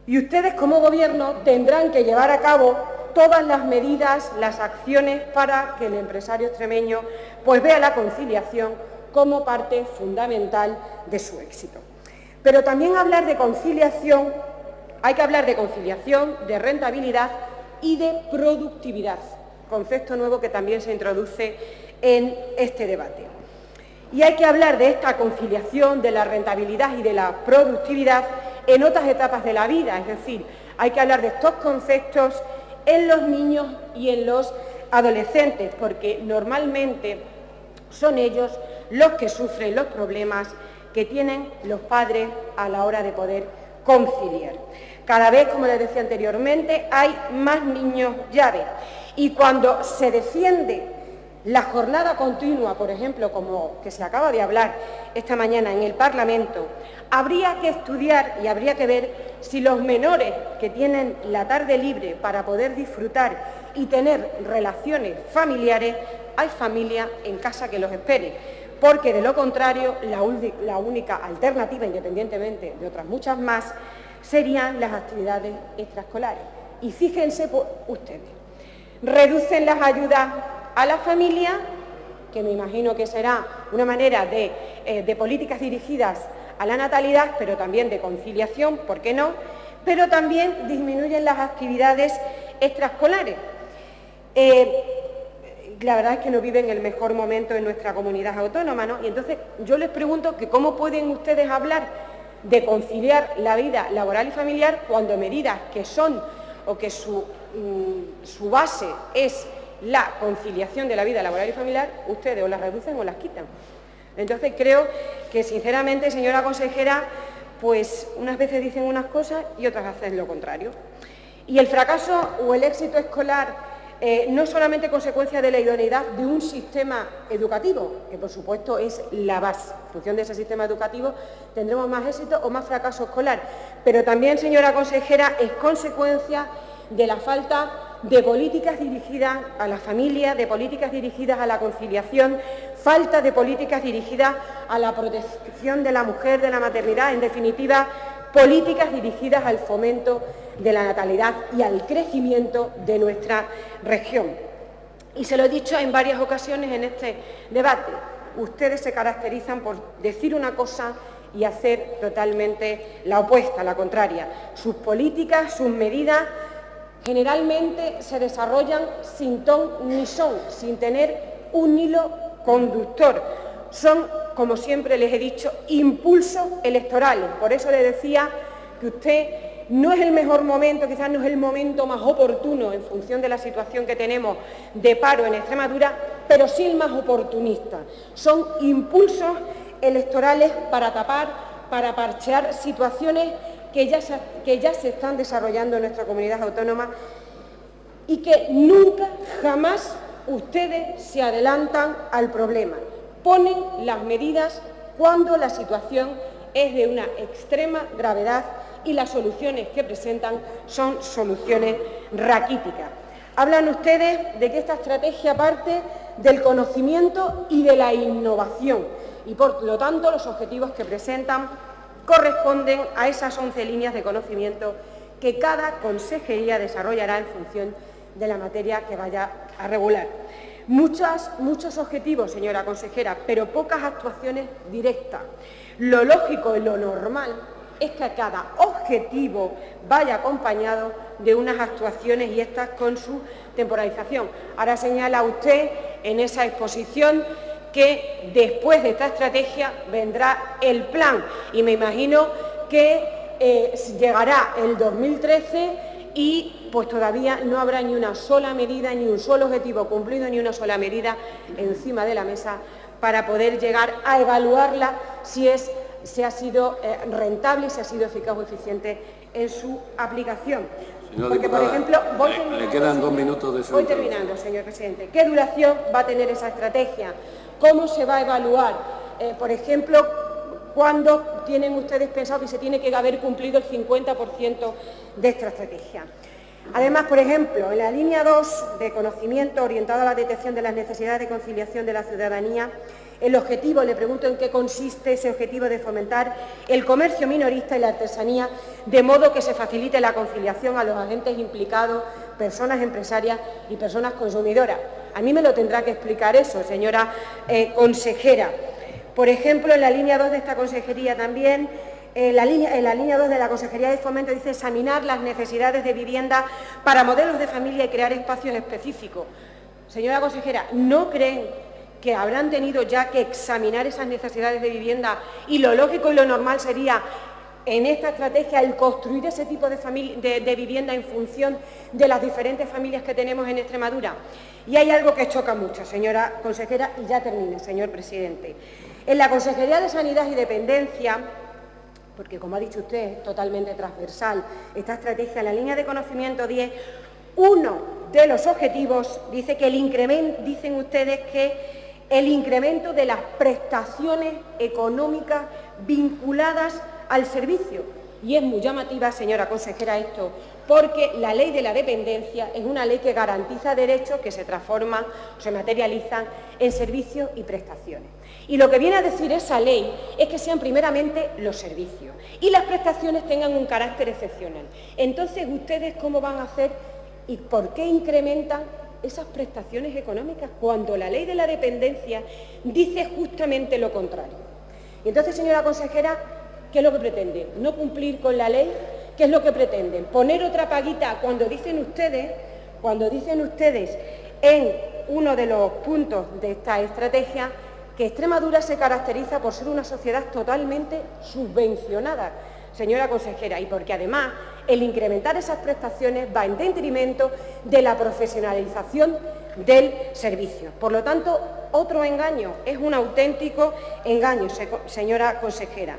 Y ustedes como gobierno tendrán que llevar a cabo todas las medidas, las acciones para que el empresario extremeño pues vea la conciliación como parte fundamental de su éxito. Pero también hablar de conciliación, hay que hablar de conciliación, de rentabilidad y de productividad, concepto nuevo que también se introduce en este debate. Y hay que hablar de esta conciliación, de la rentabilidad y de la productividad en otras etapas de la vida, es decir, hay que hablar de estos conceptos en los niños y en los adolescentes, porque normalmente son ellos los que sufren los problemas que tienen los padres a la hora de poder conciliar. Cada vez, como les decía anteriormente, hay más niños llave. Y cuando se defiende la jornada continua, por ejemplo, como que se acaba de hablar esta mañana en el Parlamento, habría que estudiar y habría que ver si los menores que tienen la tarde libre para poder disfrutar y tener relaciones familiares, hay familia en casa que los espere, porque de lo contrario la, única alternativa, independientemente de otras muchas más, serían las actividades extraescolares. Y fíjense ustedes, reducen las ayudas a la familia, que me imagino que será una manera de, eh, de políticas dirigidas a la natalidad, pero también de conciliación, ¿por qué no? Pero también disminuyen las actividades extraescolares. Eh, la verdad es que no viven el mejor momento en nuestra comunidad autónoma, ¿no? Y entonces yo les pregunto que cómo pueden ustedes hablar de conciliar la vida laboral y familiar cuando medidas que son o que su, mm, su base es la conciliación de la vida laboral y familiar, ustedes o las reducen o las quitan. Entonces creo que sinceramente, señora consejera, pues unas veces dicen unas cosas y otras hacen lo contrario. Y el fracaso o el éxito escolar eh, no solamente consecuencia de la idoneidad de un sistema educativo, que por supuesto es la base. En función de ese sistema educativo tendremos más éxito o más fracaso escolar, pero también, señora consejera, es consecuencia de la falta de políticas dirigidas a la familia, de políticas dirigidas a la conciliación, falta de políticas dirigidas a la protección de la mujer, de la maternidad, en definitiva, políticas dirigidas al fomento de la natalidad y al crecimiento de nuestra región. Y se lo he dicho en varias ocasiones en este debate, ustedes se caracterizan por decir una cosa y hacer totalmente la opuesta, la contraria. Sus políticas, sus medidas generalmente se desarrollan sin ton ni son, sin tener un hilo conductor. Son, como siempre les he dicho, impulsos electorales. Por eso le decía que usted no es el mejor momento, quizás no es el momento más oportuno en función de la situación que tenemos de paro en Extremadura, pero sí el más oportunista. Son impulsos electorales para tapar, para parchear situaciones que ya, se, que ya se están desarrollando en nuestra comunidad autónoma y que nunca, jamás ustedes se adelantan al problema. Ponen las medidas cuando la situación es de una extrema gravedad y las soluciones que presentan son soluciones raquíticas. Hablan ustedes de que esta estrategia parte del conocimiento y de la innovación y por lo tanto los objetivos que presentan corresponden a esas 11 líneas de conocimiento que cada consejería desarrollará en función de la materia que vaya a regular. Muchos objetivos, señora consejera, pero pocas actuaciones directas. Lo lógico y lo normal es que cada objetivo vaya acompañado de unas actuaciones y estas con su temporalización. Ahora señala usted en esa exposición que después de esta estrategia vendrá el plan y me imagino que eh, llegará el 2013 y pues todavía no habrá ni una sola medida, ni un solo objetivo cumplido, ni una sola medida encima de la mesa para poder llegar a evaluarla si es se ha sido eh, rentable, si ha sido eficaz o eficiente en su aplicación. Porque, por ejemplo, voy le, quedan dos minutos de su Voy terminando, señor presidente. ¿Qué duración va a tener esa estrategia? ¿Cómo se va a evaluar? Eh, por ejemplo, ¿cuándo tienen ustedes pensado que se tiene que haber cumplido el 50% de esta estrategia? Además, por ejemplo, en la línea 2 de conocimiento orientado a la detección de las necesidades de conciliación de la ciudadanía, el objetivo, le pregunto en qué consiste ese objetivo de fomentar el comercio minorista y la artesanía, de modo que se facilite la conciliación a los agentes implicados, personas empresarias y personas consumidoras. A mí me lo tendrá que explicar eso, señora eh, consejera. Por ejemplo, en la línea 2 de esta consejería también, en la, línea, en la línea 2 de la Consejería de Fomento dice examinar las necesidades de vivienda para modelos de familia y crear espacios específicos. Señora consejera, ¿no creen que habrán tenido ya que examinar esas necesidades de vivienda y lo lógico y lo normal sería en esta estrategia el construir ese tipo de, vivienda en función de las diferentes familias que tenemos en Extremadura. Y hay algo que choca mucho, señora consejera, y ya termine, señor presidente. En la Consejería de Sanidad y Dependencia, porque como ha dicho usted, es totalmente transversal esta estrategia, en la línea de conocimiento 10, uno de los objetivos dice que el incremento, dicen ustedes que el incremento de las prestaciones económicas vinculadas al servicio. Y es muy llamativa, señora consejera, esto, porque la ley de la dependencia es una ley que garantiza derechos que se transforman, se materializan en servicios y prestaciones. Y lo que viene a decir esa ley es que sean primeramente los servicios y las prestaciones tengan un carácter excepcional. Entonces, ¿ustedes cómo van a hacer y por qué incrementan esas prestaciones económicas cuando la ley de la dependencia dice justamente lo contrario. Y entonces, señora consejera, ¿qué es lo que pretenden? ¿No cumplir con la ley? ¿Qué es lo que pretenden? ¿Poner otra paguita cuando dicen ustedes, cuando dicen ustedes en uno de los puntos de esta estrategia que Extremadura se caracteriza por ser una sociedad totalmente subvencionada, señora consejera, y porque además el incrementar esas prestaciones va en detrimento de la profesionalización del servicio. Por lo tanto, otro engaño, es un auténtico engaño, señora consejera.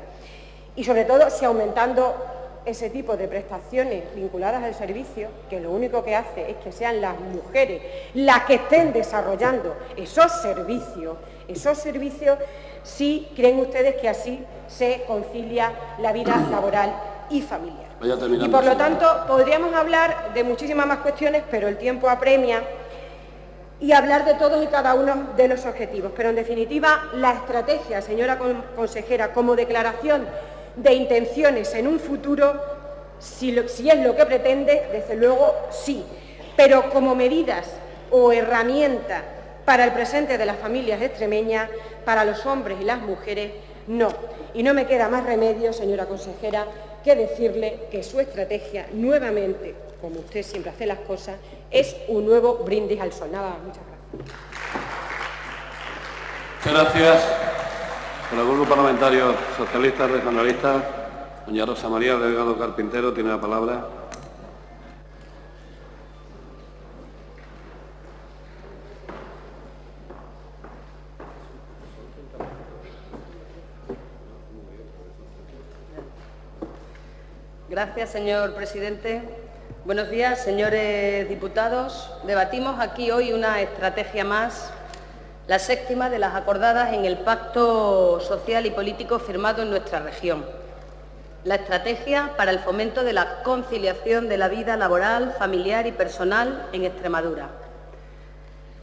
Y sobre todo si aumentando ese tipo de prestaciones vinculadas al servicio, que lo único que hace es que sean las mujeres las que estén desarrollando esos servicios, esos servicios, si creen ustedes que así se concilia la vida laboral y familiar. Y por lo tanto, podríamos hablar de muchísimas más cuestiones, pero el tiempo apremia y hablar de todos y cada uno de los objetivos. Pero en definitiva, la estrategia, señora consejera, como declaración de intenciones en un futuro, si, es lo que pretende, desde luego sí, pero como medidas o herramientas para el presente de las familias extremeñas, para los hombres y las mujeres, no. Y no me queda más remedio, señora consejera, que decirle que su estrategia, nuevamente, como usted siempre hace las cosas, es un nuevo brindis al sol. Nada, muchas gracias. Muchas gracias. Por el Grupo Parlamentario Socialista Regionalista, doña Rosa María Delgado Carpintero tiene la palabra. Gracias, señor presidente. Buenos días, señores diputados. Debatimos aquí hoy una estrategia más la séptima de las acordadas en el Pacto Social y Político firmado en nuestra región. La estrategia para el fomento de la conciliación de la vida laboral, familiar y personal en Extremadura.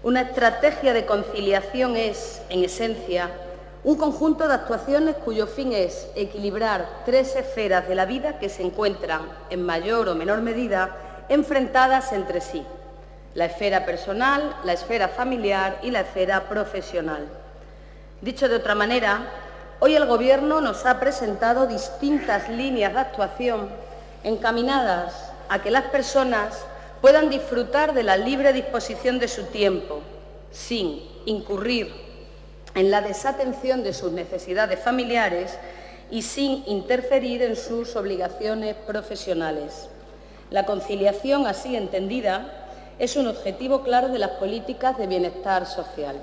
Una estrategia de conciliación es, en esencia, un conjunto de actuaciones cuyo fin es equilibrar tres esferas de la vida que se encuentran, en mayor o menor medida, enfrentadas entre sí la esfera personal, la esfera familiar y la esfera profesional. Dicho de otra manera, hoy el Gobierno nos ha presentado distintas líneas de actuación encaminadas a que las personas puedan disfrutar de la libre disposición de su tiempo, sin incurrir en la desatención de sus necesidades familiares y sin interferir en sus obligaciones profesionales. La conciliación así entendida es un objetivo claro de las políticas de bienestar social.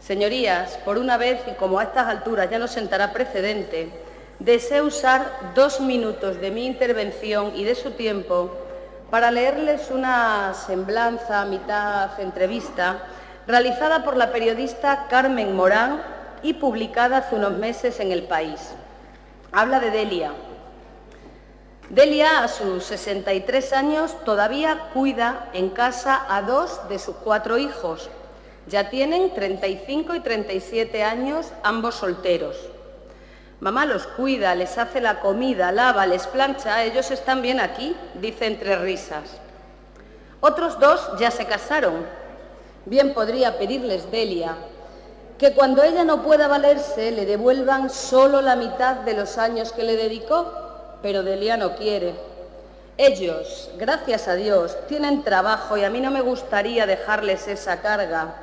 Señorías, por una vez y como a estas alturas ya no sentará precedente, deseo usar dos minutos de mi intervención y de su tiempo para leerles una semblanza, mitad entrevista, realizada por la periodista Carmen Morán y publicada hace unos meses en El País. Habla de Delia, Delia, a sus 63 años, todavía cuida en casa a dos de sus cuatro hijos. Ya tienen 35 y 37 años, ambos solteros. Mamá los cuida, les hace la comida, lava, les plancha, ellos están bien aquí, dice entre risas. Otros dos ya se casaron. Bien podría pedirles Delia que cuando ella no pueda valerse le devuelvan solo la mitad de los años que le dedicó pero Delia no quiere. Ellos, gracias a Dios, tienen trabajo y a mí no me gustaría dejarles esa carga.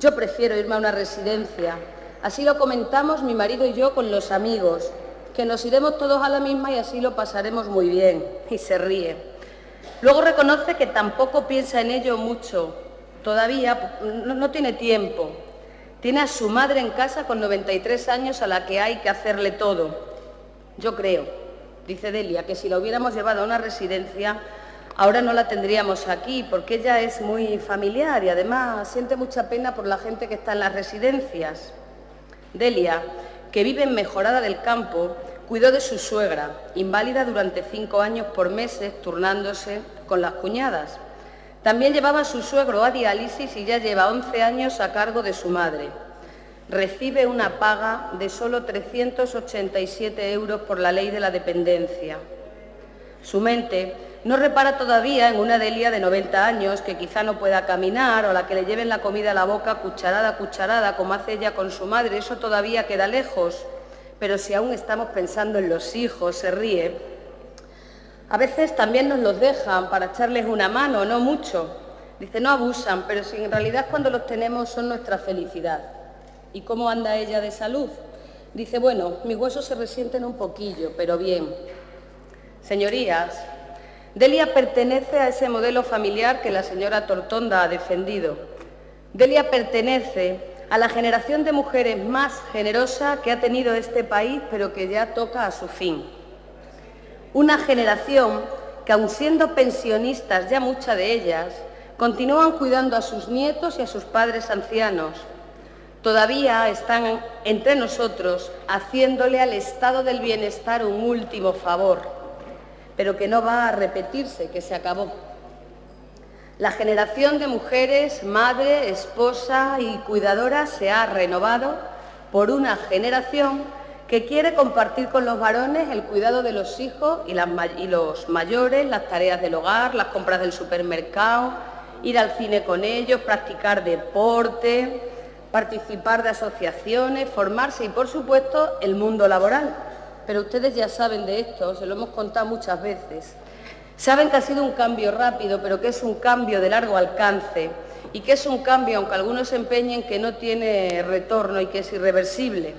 Yo prefiero irme a una residencia. Así lo comentamos mi marido y yo con los amigos, que nos iremos todos a la misma y así lo pasaremos muy bien. Y se ríe. Luego reconoce que tampoco piensa en ello mucho. Todavía no, tiene tiempo. Tiene a su madre en casa con 93 años a la que hay que hacerle todo. Yo creo dice Delia, que si la hubiéramos llevado a una residencia, ahora no la tendríamos aquí, porque ella es muy familiar y además siente mucha pena por la gente que está en las residencias. Delia, que vive en Mejorada del Campo, cuidó de su suegra, inválida durante cinco años por meses, turnándose con las cuñadas. También llevaba a su suegro a diálisis y ya lleva 11 años a cargo de su madre recibe una paga de solo 387 euros por la ley de la dependencia. Su mente no repara todavía en una Delia de 90 años que quizá no pueda caminar o la que le lleven la comida a la boca cucharada a cucharada como hace ella con su madre. Eso todavía queda lejos. Pero si aún estamos pensando en los hijos, se ríe. A veces también nos los dejan para echarles una mano, no mucho. Dice, no abusan, pero si en realidad cuando los tenemos son nuestra felicidad. ¿Y cómo anda ella de salud? Dice, bueno, mis huesos se resienten un poquillo, pero bien. Señorías, Delia pertenece a ese modelo familiar que la señora Tortonda ha defendido. Delia pertenece a la generación de mujeres más generosa que ha tenido este país, pero que ya toca a su fin. Una generación que, aun siendo pensionistas ya muchas de ellas, continúan cuidando a sus nietos y a sus padres ancianos. Todavía están entre nosotros haciéndole al estado del bienestar un último favor pero que no va a repetirse, que se acabó. La generación de mujeres, madre, esposa y cuidadora se ha renovado por una generación que quiere compartir con los varones el cuidado de los hijos y, los mayores, las tareas del hogar, las compras del supermercado, ir al cine con ellos, practicar deporte, participar de asociaciones, formarse y, por supuesto, el mundo laboral pero ustedes ya saben de esto, se lo hemos contado muchas veces. Saben que ha sido un cambio rápido, pero que es un cambio de largo alcance y que es un cambio, aunque algunos se empeñen, que no tiene retorno y que es irreversible.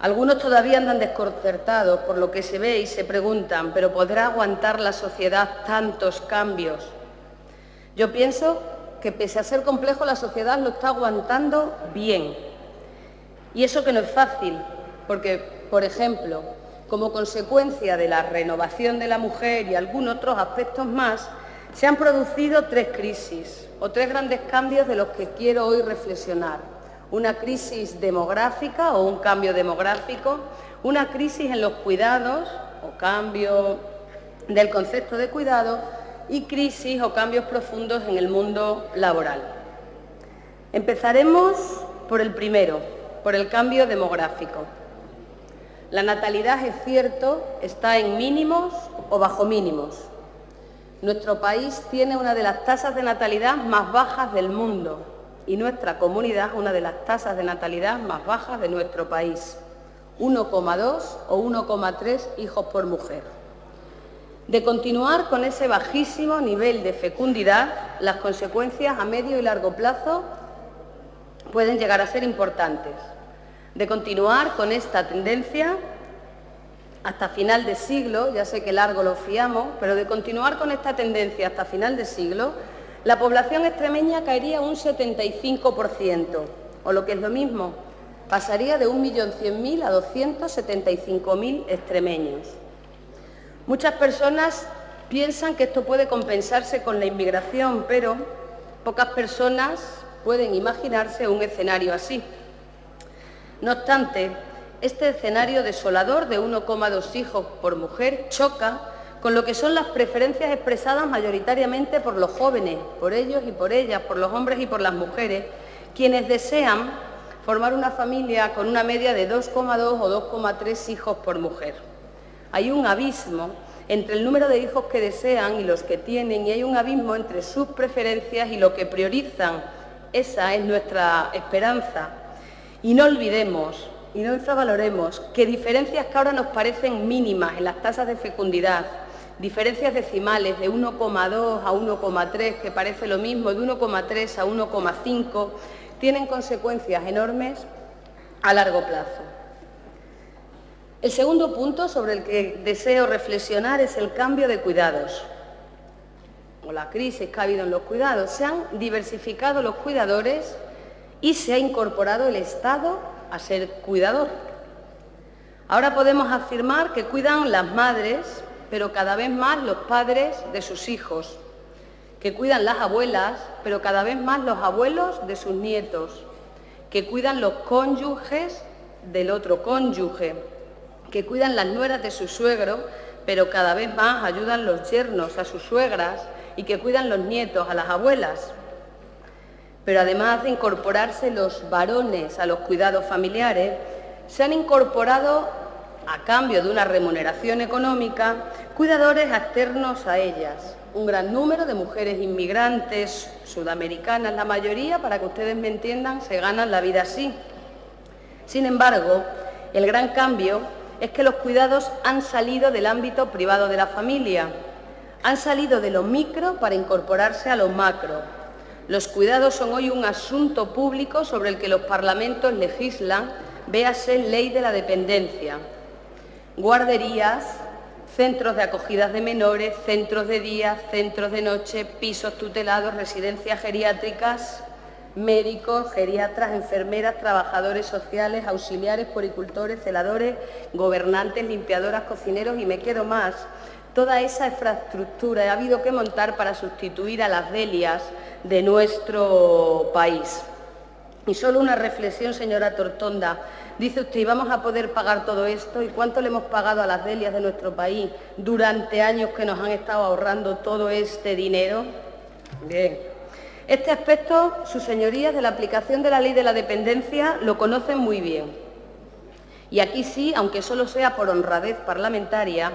Algunos todavía andan desconcertados por lo que se ve y se preguntan, pero ¿podrá aguantar la sociedad tantos cambios? Yo pienso que pese a ser complejo, la sociedad lo está aguantando bien. Y eso que no es fácil, porque por ejemplo, como consecuencia de la renovación de la mujer y algunos otros aspectos más, se han producido tres crisis o tres grandes cambios de los que quiero hoy reflexionar. Una crisis demográfica o un cambio demográfico, una crisis en los cuidados o cambio del concepto de cuidado y crisis o cambios profundos en el mundo laboral. Empezaremos por el primero, por el cambio demográfico. La natalidad, es cierto, está en mínimos o bajo mínimos. Nuestro país tiene una de las tasas de natalidad más bajas del mundo y nuestra comunidad una de las tasas de natalidad más bajas de nuestro país, 1,2 o 1,3 hijos por mujer. De continuar con ese bajísimo nivel de fecundidad, las consecuencias a medio y largo plazo pueden llegar a ser importantes de continuar con esta tendencia hasta final de siglo, ya sé que largo lo fiamos, pero de continuar con esta tendencia hasta final de siglo, la población extremeña caería un 75%, o lo que es lo mismo, pasaría de 1.100.000 a 275.000 extremeños. Muchas personas piensan que esto puede compensarse con la inmigración, pero pocas personas pueden imaginarse un escenario así. No obstante, este escenario desolador de 1,2 hijos por mujer choca con lo que son las preferencias expresadas mayoritariamente por los jóvenes, por ellos y por ellas, por los hombres y por las mujeres, quienes desean formar una familia con una media de 2,2 o 2,3 hijos por mujer. Hay un abismo entre el número de hijos que desean y los que tienen y hay un abismo entre sus preferencias y lo que priorizan. Esa es nuestra esperanza y no olvidemos y no infravaloremos que diferencias que ahora nos parecen mínimas en las tasas de fecundidad, diferencias decimales de 1,2 a 1,3, que parece lo mismo, de 1,3 a 1,5, tienen consecuencias enormes a largo plazo. El segundo punto sobre el que deseo reflexionar es el cambio de cuidados o la crisis que ha habido en los cuidados. Se han diversificado los cuidadores y se ha incorporado el Estado a ser cuidador. Ahora podemos afirmar que cuidan las madres, pero cada vez más los padres de sus hijos, que cuidan las abuelas, pero cada vez más los abuelos de sus nietos, que cuidan los cónyuges del otro cónyuge, que cuidan las nueras de su suegro, pero cada vez más ayudan los yernos a sus suegras y que cuidan los nietos a las abuelas pero además de incorporarse los varones a los cuidados familiares, se han incorporado, a cambio de una remuneración económica, cuidadores externos a ellas. Un gran número de mujeres inmigrantes, sudamericanas, la mayoría, para que ustedes me entiendan, se ganan la vida así. Sin embargo, el gran cambio es que los cuidados han salido del ámbito privado de la familia. Han salido de lo micro para incorporarse a lo macro. Los cuidados son hoy un asunto público sobre el que los parlamentos legislan, véase ley de la dependencia. Guarderías, centros de acogidas de menores, centros de día, centros de noche, pisos tutelados, residencias geriátricas, médicos, geriatras, enfermeras, trabajadores sociales, auxiliares, poricultores, celadores, gobernantes, limpiadoras, cocineros y me quedo más. Toda esa infraestructura ha habido que montar para sustituir a las delias de nuestro país. Y solo una reflexión, señora Tortonda. Dice usted, ¿y vamos a poder pagar todo esto? ¿Y cuánto le hemos pagado a las delias de nuestro país durante años que nos han estado ahorrando todo este dinero? Bien. Este aspecto, sus señorías, de la aplicación de la ley de la dependencia lo conocen muy bien. Y aquí sí, aunque solo sea por honradez parlamentaria,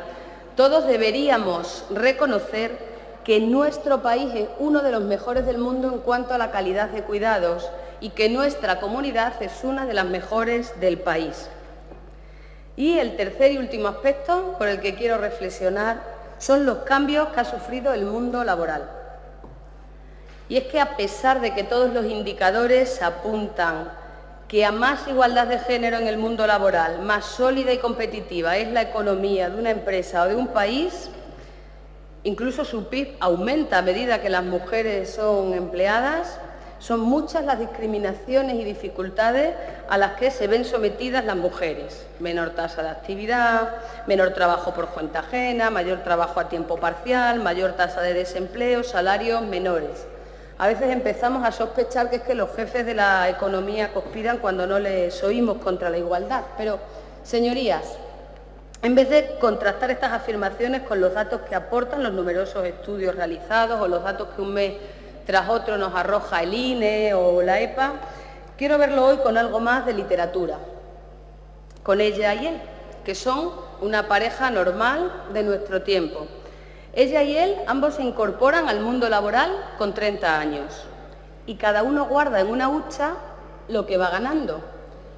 todos deberíamos reconocer que nuestro país es uno de los mejores del mundo en cuanto a la calidad de cuidados y que nuestra comunidad es una de las mejores del país. Y el tercer y último aspecto por el que quiero reflexionar son los cambios que ha sufrido el mundo laboral. Y es que a pesar de que todos los indicadores apuntan que a más igualdad de género en el mundo laboral, más sólida y competitiva es la economía de una empresa o de un país, incluso su PIB aumenta a medida que las mujeres son empleadas, son muchas las discriminaciones y dificultades a las que se ven sometidas las mujeres. Menor tasa de actividad, menor trabajo por cuenta ajena, mayor trabajo a tiempo parcial, mayor tasa de desempleo, salarios menores. A veces empezamos a sospechar que es que los jefes de la economía conspiran cuando no les oímos contra la igualdad. Pero, señorías, en vez de contrastar estas afirmaciones con los datos que aportan los numerosos estudios realizados o los datos que un mes tras otro nos arroja el INE o la EPA, quiero verlo hoy con algo más de literatura, con ella y él, que son una pareja normal de nuestro tiempo ella y él ambos se incorporan al mundo laboral con 30 años y cada uno guarda en una hucha lo que va ganando.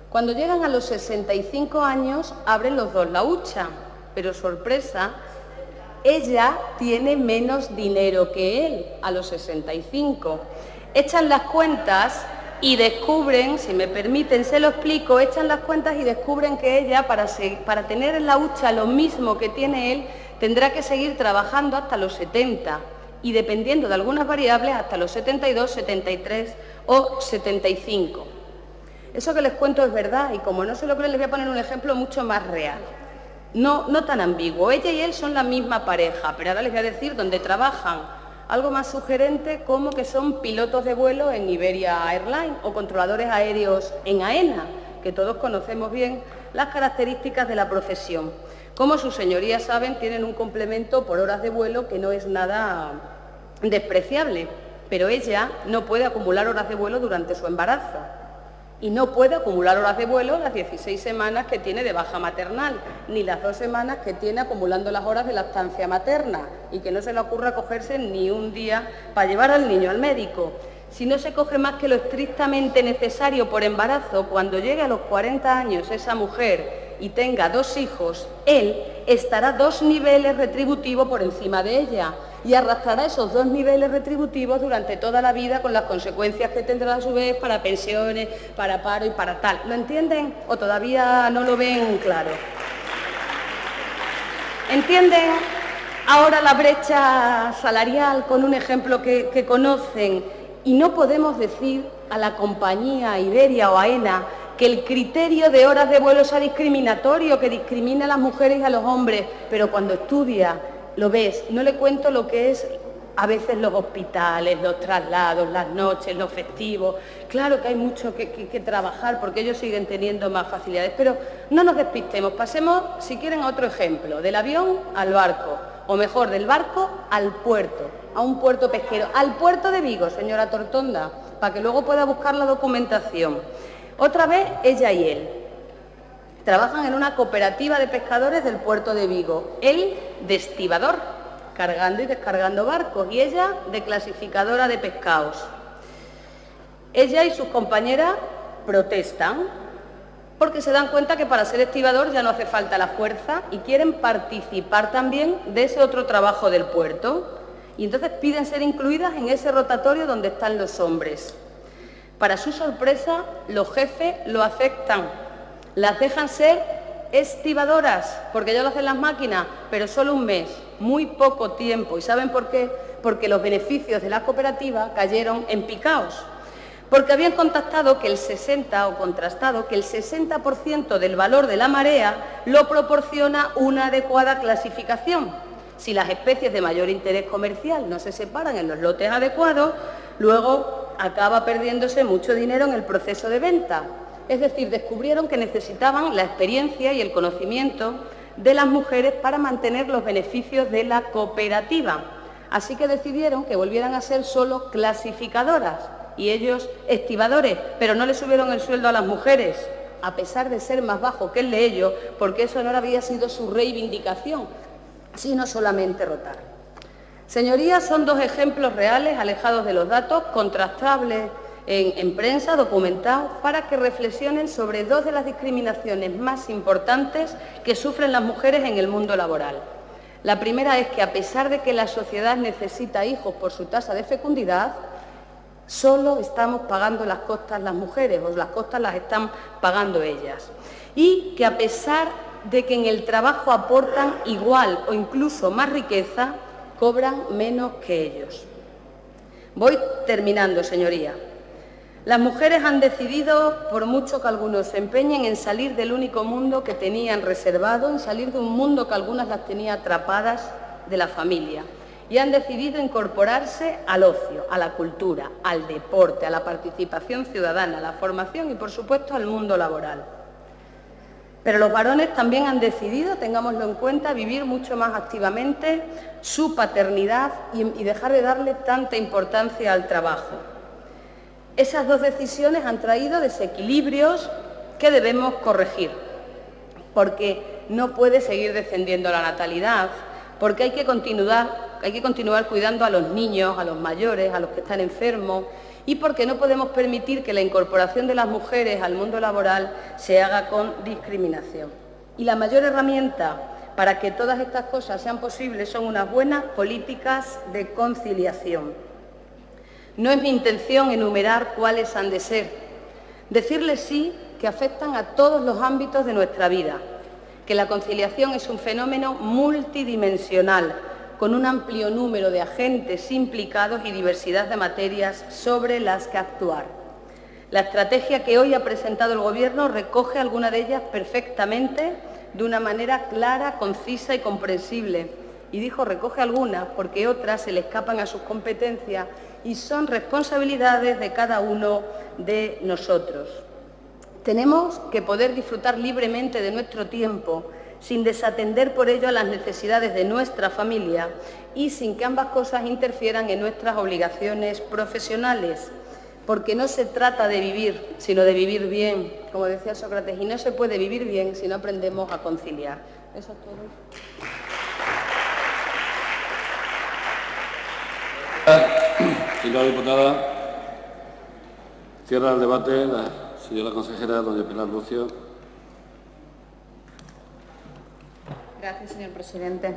Cuando llegan a los 65 años abren los dos la hucha, pero sorpresa, ella tiene menos dinero que él a los 65. Echan las cuentas y descubren, si me permiten, se lo explico, echan las cuentas y descubren que ella, para, para tener en la hucha lo mismo que tiene él, tendrá que seguir trabajando hasta los 70 y dependiendo de algunas variables hasta los 72, 73 o 75. Eso que les cuento es verdad y como no se lo creen les voy a poner un ejemplo mucho más real. No, no tan ambiguo. Ella y él son la misma pareja, pero ahora les voy a decir dónde trabajan. Algo más sugerente como que son pilotos de vuelo en Iberia Airlines o controladores aéreos en AENA, que todos conocemos bien las características de la profesión. Como sus señorías saben, tienen un complemento por horas de vuelo que no es nada despreciable, pero ella no puede acumular horas de vuelo durante su embarazo y no puede acumular horas de vuelo las 16 semanas que tiene de baja maternal, ni las dos semanas que tiene acumulando las horas de lactancia materna y que no se le ocurra cogerse ni un día para llevar al niño al médico. Si no se coge más que lo estrictamente necesario por embarazo, cuando llegue a los 40 años esa mujer y tenga dos hijos, él estará dos niveles retributivos por encima de ella y arrastrará esos dos niveles retributivos durante toda la vida con las consecuencias que tendrá a su vez para pensiones, para paro y para tal. ¿Lo entienden o todavía no lo ven claro? ¿Entienden ahora la brecha salarial con un ejemplo que, que conocen? Y no podemos decir a la compañía Iberia o AENA que el criterio de horas de vuelo sea discriminatorio, que discrimina a las mujeres y a los hombres, pero cuando estudia lo ves, no le cuento lo que es a veces los hospitales, los traslados, las noches, los festivos. Claro que hay mucho que, trabajar porque ellos siguen teniendo más facilidades, pero no nos despistemos. Pasemos, si quieren, a otro ejemplo, del avión al barco, o mejor, del barco al puerto, a un puerto pesquero, al puerto de Vigo, señora Tortonda, para que luego pueda buscar la documentación. Otra vez ella y él. Trabajan en una cooperativa de pescadores del puerto de Vigo. Él de estibador, cargando y descargando barcos, y ella de clasificadora de pescados. Ella y sus compañeras protestan porque se dan cuenta que para ser estibador ya no hace falta la fuerza y quieren participar también de ese otro trabajo del puerto. Y entonces piden ser incluidas en ese rotatorio donde están los hombres. Para su sorpresa, los jefes lo aceptan, las dejan ser estibadoras, porque ya lo hacen las máquinas, pero solo un mes, muy poco tiempo. ¿Y saben por qué? Porque los beneficios de la cooperativa cayeron en picaos. Porque habían contactado que el 60 o contrastado que el 60% del valor de la marea lo proporciona una adecuada clasificación. Si las especies de mayor interés comercial no se separan en los lotes adecuados, luego acaba perdiéndose mucho dinero en el proceso de venta. Es decir, descubrieron que necesitaban la experiencia y el conocimiento de las mujeres para mantener los beneficios de la cooperativa. Así que decidieron que volvieran a ser solo clasificadoras y ellos estibadores, pero no le subieron el sueldo a las mujeres, a pesar de ser más bajo que el de ellos, porque eso no había sido su reivindicación, sino solamente rotar. Señorías, son dos ejemplos reales, alejados de los datos, contrastables en, prensa, documentados, para que reflexionen sobre dos de las discriminaciones más importantes que sufren las mujeres en el mundo laboral. La primera es que a pesar de que la sociedad necesita hijos por su tasa de fecundidad, solo estamos pagando las costas las mujeres, o las costas las están pagando ellas. Y que a pesar de que en el trabajo aportan igual o incluso más riqueza, cobran menos que ellos. Voy terminando, señoría. Las mujeres han decidido, por mucho que algunos se empeñen, en salir del único mundo que tenían reservado, en salir de un mundo que algunas las tenía atrapadas de la familia. Y han decidido incorporarse al ocio, a la cultura, al deporte, a la participación ciudadana, a la formación y, por supuesto, al mundo laboral. Pero los varones también han decidido, tengámoslo en cuenta, vivir mucho más activamente su paternidad y, dejar de darle tanta importancia al trabajo. Esas dos decisiones han traído desequilibrios que debemos corregir, porque no puede seguir descendiendo la natalidad, porque hay que continuar, hay que continuar cuidando a los niños, a los mayores, a los que están enfermos, y porque no podemos permitir que la incorporación de las mujeres al mundo laboral se haga con discriminación. Y la mayor herramienta para que todas estas cosas sean posibles son unas buenas políticas de conciliación. No es mi intención enumerar cuáles han de ser, decirles sí que afectan a todos los ámbitos de nuestra vida, que la conciliación es un fenómeno multidimensional con un amplio número de agentes implicados y diversidad de materias sobre las que actuar. La estrategia que hoy ha presentado el Gobierno recoge alguna de ellas perfectamente, de una manera clara, concisa y comprensible. Y dijo recoge algunas porque otras se le escapan a sus competencias y son responsabilidades de cada uno de nosotros. Tenemos que poder disfrutar libremente de nuestro tiempo sin desatender por ello a las necesidades de nuestra familia y sin que ambas cosas interfieran en nuestras obligaciones profesionales, porque no se trata de vivir, sino de vivir bien, como decía Sócrates, y no se puede vivir bien si no aprendemos a conciliar. Eso es todo. Señora diputada, cierra el debate la señora consejera doña Pilar Lucio. Gracias, señor presidente.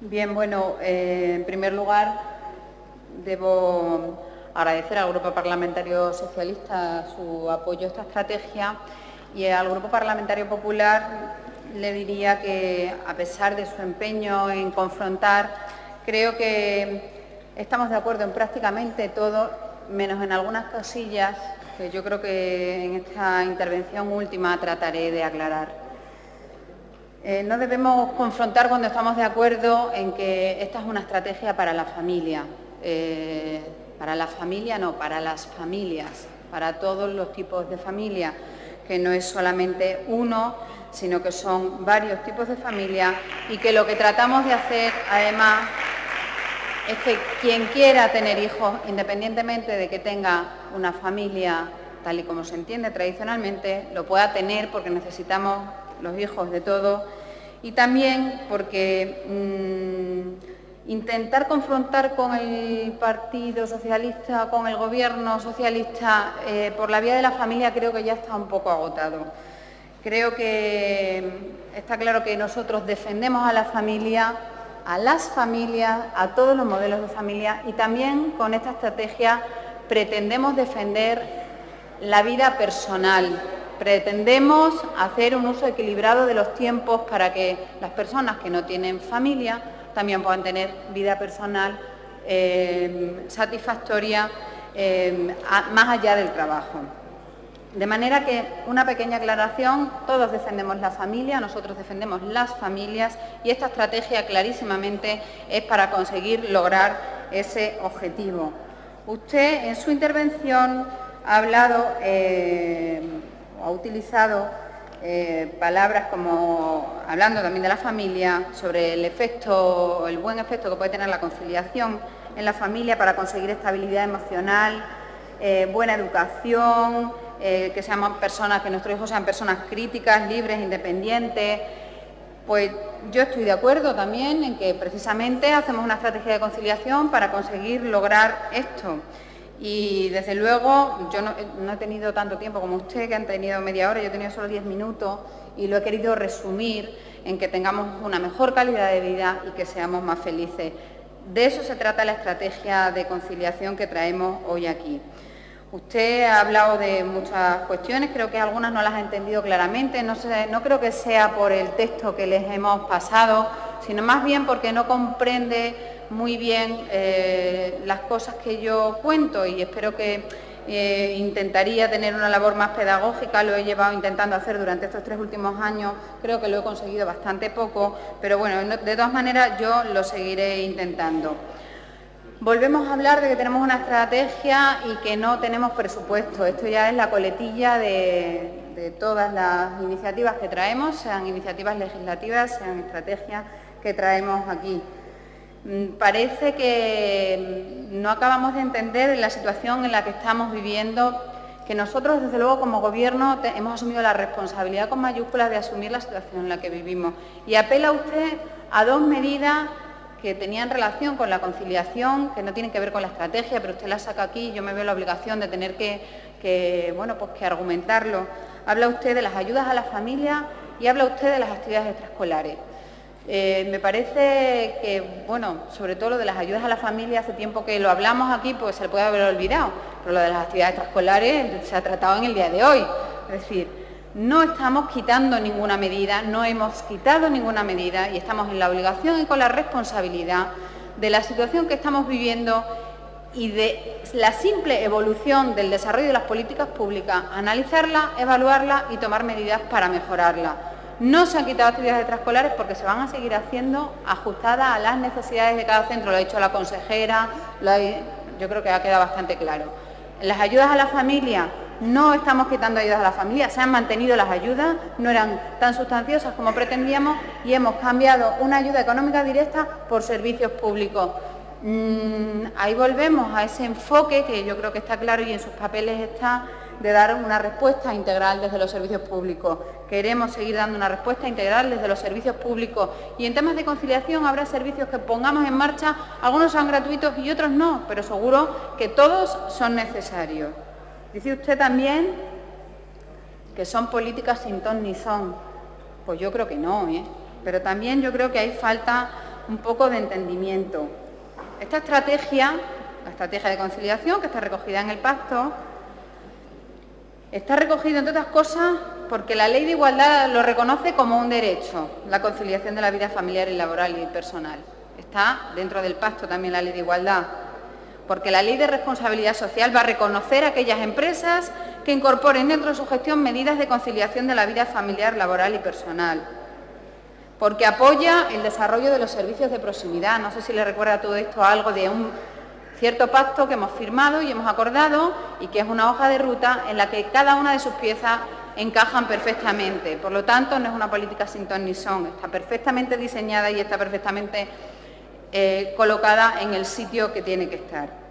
Bien, bueno, eh, en primer lugar, debo agradecer al Grupo Parlamentario Socialista su apoyo a esta estrategia y al Grupo Parlamentario Popular le diría que, a pesar de su empeño en confrontar, creo que estamos de acuerdo en prácticamente todo, menos en algunas cosillas que yo creo que en esta intervención última trataré de aclarar. Eh, no debemos confrontar cuando estamos de acuerdo en que esta es una estrategia para la familia. Eh, para la familia no, para las familias, para todos los tipos de familia, que no es solamente uno, sino que son varios tipos de familia y que lo que tratamos de hacer, además, es que quien quiera tener hijos, independientemente de que tenga una familia tal y como se entiende tradicionalmente, lo pueda tener porque necesitamos los hijos de todo y también porque mm, intentar confrontar con el Partido Socialista, con el Gobierno Socialista eh, por la vía de la familia creo que ya está un poco agotado. Creo que está claro que nosotros defendemos a la familia, a las familias, a todos los modelos de familia y también con esta estrategia pretendemos defender la vida personal. Pretendemos hacer un uso equilibrado de los tiempos para que las personas que no tienen familia también puedan tener vida personal eh, satisfactoria eh, más allá del trabajo. De manera que una pequeña aclaración, todos defendemos la familia, nosotros defendemos las familias y esta estrategia clarísimamente es para conseguir lograr ese objetivo. Usted en su intervención ha hablado, eh, ha utilizado eh, palabras como, hablando también de la familia, sobre el efecto, el buen efecto que puede tener la conciliación en la familia para conseguir estabilidad emocional, eh, buena educación, eh, que seamos personas, que nuestros hijos sean personas críticas, libres, independientes. Pues yo estoy de acuerdo también en que precisamente hacemos una estrategia de conciliación para conseguir lograr esto. Y desde luego, yo no, he tenido tanto tiempo como usted, que han tenido media hora, yo he tenido solo diez minutos y lo he querido resumir en que tengamos una mejor calidad de vida y que seamos más felices. De eso se trata la estrategia de conciliación que traemos hoy aquí. Usted ha hablado de muchas cuestiones, creo que algunas no las ha entendido claramente, no, no creo que sea por el texto que les hemos pasado, sino más bien porque no comprende muy bien eh, las cosas que yo cuento y espero que eh, intentaría tener una labor más pedagógica, lo he llevado intentando hacer durante estos tres últimos años, creo que lo he conseguido bastante poco, pero bueno, de todas maneras yo lo seguiré intentando. Volvemos a hablar de que tenemos una estrategia y que no tenemos presupuesto. Esto ya es la coletilla de, de todas las iniciativas que traemos, sean iniciativas legislativas, sean estrategias que traemos aquí. Mm, parece que mm, no acabamos de entender la situación en la que estamos viviendo, que nosotros desde luego como Gobierno hemos asumido la responsabilidad con mayúsculas de asumir la situación en la que vivimos. Y apela usted a dos medidas que tenían relación con la conciliación, que no tienen que ver con la estrategia, pero usted la saca aquí y yo me veo la obligación de tener que, bueno, pues que argumentarlo. Habla usted de las ayudas a la familia y habla usted de las actividades extraescolares. Eh, me parece que, bueno, sobre todo lo de las ayudas a la familia, hace tiempo que lo hablamos aquí, pues se le puede haber olvidado, pero lo de las actividades extraescolares se ha tratado en el día de hoy. Es decir, no estamos quitando ninguna medida, no hemos quitado ninguna medida y estamos en la obligación y con la responsabilidad de la situación que estamos viviendo y de la simple evolución del desarrollo de las políticas públicas, analizarla, evaluarla y tomar medidas para mejorarla. No se han quitado actividades extraescolares porque se van a seguir haciendo ajustadas a las necesidades de cada centro, lo ha dicho la consejera, yo creo que ha quedado bastante claro. Las ayudas a la familia, no estamos quitando ayudas a la familia, se han mantenido las ayudas, no eran tan sustanciosas como pretendíamos y hemos cambiado una ayuda económica directa por servicios públicos. Mm, ahí volvemos a ese enfoque que yo creo que está claro y en sus papeles está de dar una respuesta integral desde los servicios públicos. Queremos seguir dando una respuesta integral desde los servicios públicos y en temas de conciliación habrá servicios que pongamos en marcha, algunos son gratuitos y otros no, pero seguro que todos son necesarios. Dice usted también que son políticas sin ton ni son. Pues yo creo que no, ¿eh? pero también yo creo que hay falta un poco de entendimiento. Esta estrategia, la estrategia de conciliación que está recogida en el pacto, Está recogido, entre otras cosas, porque la ley de igualdad lo reconoce como un derecho, la conciliación de la vida familiar y laboral y personal. Está dentro del pacto también la ley de igualdad, porque la ley de responsabilidad social va a reconocer a aquellas empresas que incorporen dentro de su gestión medidas de conciliación de la vida familiar, laboral y personal, porque apoya el desarrollo de los servicios de proximidad. No sé si le recuerda todo esto algo de un cierto pacto que hemos firmado y hemos acordado y que es una hoja de ruta en la que cada una de sus piezas encajan perfectamente. Por lo tanto, no es una política sin ton ni son, está perfectamente diseñada y está perfectamente eh, colocada en el sitio que tiene que estar.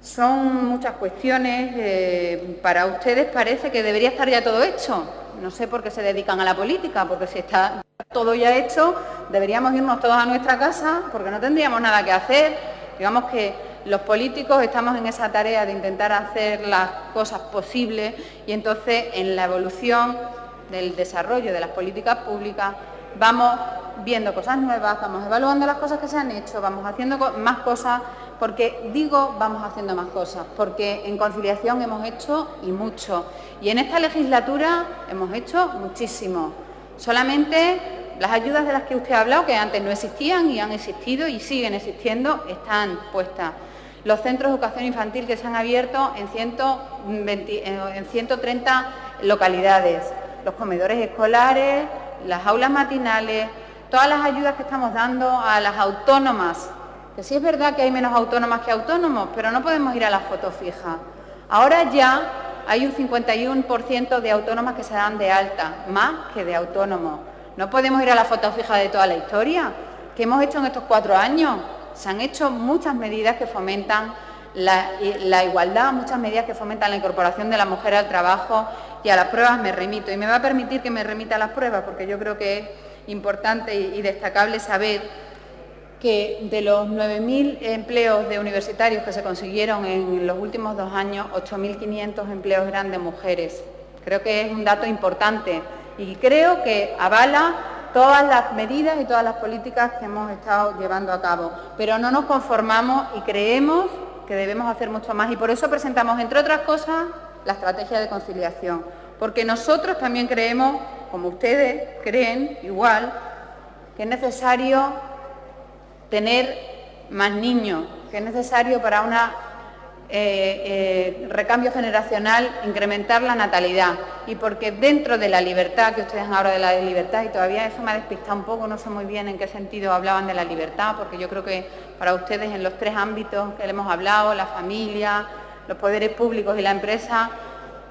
Son muchas cuestiones, eh, para ustedes parece que debería estar ya todo hecho. No sé por qué se dedican a la política, porque si está todo ya hecho, deberíamos irnos todos a nuestra casa porque no tendríamos nada que hacer. Digamos que los políticos estamos en esa tarea de intentar hacer las cosas posibles y entonces en la evolución del desarrollo de las políticas públicas vamos viendo cosas nuevas, vamos evaluando las cosas que se han hecho, vamos haciendo más cosas, porque digo vamos haciendo más cosas, porque en conciliación hemos hecho y mucho. Y en esta legislatura hemos hecho muchísimo. Solamente las ayudas de las que usted ha hablado, que antes no existían y han existido y siguen existiendo, están puestas. Los centros de educación infantil que se han abierto en, 130 localidades, los comedores escolares, las aulas matinales, todas las ayudas que estamos dando a las autónomas, que sí es verdad que hay menos autónomas que autónomos, pero no podemos ir a la foto fija. Ahora ya hay un 51% de autónomas que se dan de alta, más que de autónomos. No podemos ir a la foto fija de toda la historia. ¿Qué hemos hecho en estos cuatro años? Se han hecho muchas medidas que fomentan la, igualdad, muchas medidas que fomentan la incorporación de la mujer al trabajo y a las pruebas me remito. Y me va a permitir que me remita a las pruebas, porque yo creo que es importante y destacable saber que de los 9.000 empleos de universitarios que se consiguieron en los últimos dos años, 8.500 empleos eran de mujeres. Creo que es un dato importante y creo que avala todas las medidas y todas las políticas que hemos estado llevando a cabo. Pero no nos conformamos y creemos que debemos hacer mucho más y por eso presentamos, entre otras cosas, la estrategia de conciliación. Porque nosotros también creemos, como ustedes creen igual, que es necesario tener más niños, que es necesario para un eh, eh, recambio generacional incrementar la natalidad. Y porque dentro de la libertad, que ustedes han hablado de la libertad y todavía eso me ha despistado un poco, no sé muy bien en qué sentido hablaban de la libertad, porque yo creo que para ustedes en los tres ámbitos que le hemos hablado, la familia, los poderes públicos y la empresa,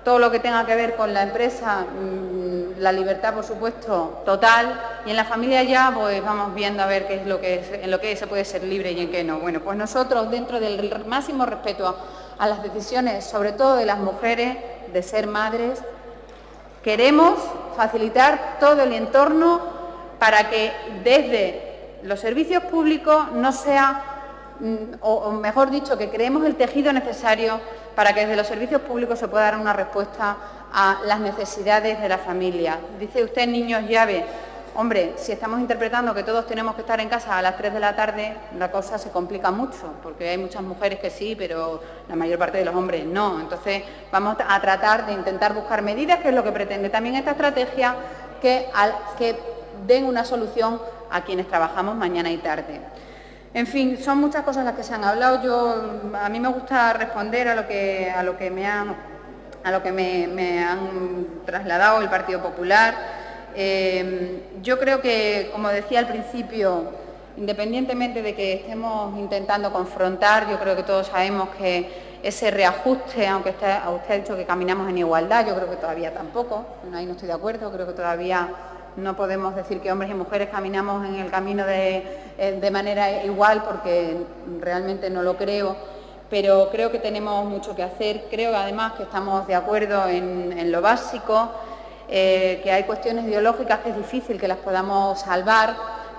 todo lo que tenga que ver con la empresa, mm, la libertad por supuesto total y en la familia ya pues vamos viendo a ver qué es lo que en lo que se puede ser libre y en qué no. Bueno, pues nosotros dentro del máximo respeto a las decisiones, sobre todo de las mujeres, de ser madres, queremos facilitar todo el entorno para que desde los servicios públicos no sea, mm, o mejor dicho, que creemos el tejido necesario para que desde los servicios públicos se pueda dar una respuesta a las necesidades de la familia. Dice usted niños llave. Hombre, si estamos interpretando que todos tenemos que estar en casa a las 3 de la tarde, la cosa se complica mucho, porque hay muchas mujeres que sí, pero la mayor parte de los hombres no. Entonces, vamos a tratar de intentar buscar medidas, que es lo que pretende también esta estrategia, que, que den una solución a quienes trabajamos mañana y tarde. En fin, son muchas cosas las que se han hablado. Yo, a mí me gusta responder a lo que, a lo que me han, a lo que me, han trasladado el Partido Popular. Eh, yo creo que, como decía al principio, independientemente de que estemos intentando confrontar, yo creo que todos sabemos que ese reajuste, aunque usted, usted ha dicho que caminamos en igualdad, yo creo que todavía tampoco, ahí no estoy de acuerdo, creo que todavía no podemos decir que hombres y mujeres caminamos en el camino de, eh, manera igual porque realmente no lo creo, pero creo que tenemos mucho que hacer. Creo además que estamos de acuerdo en, lo básico, eh, que hay cuestiones ideológicas que es difícil que las podamos salvar,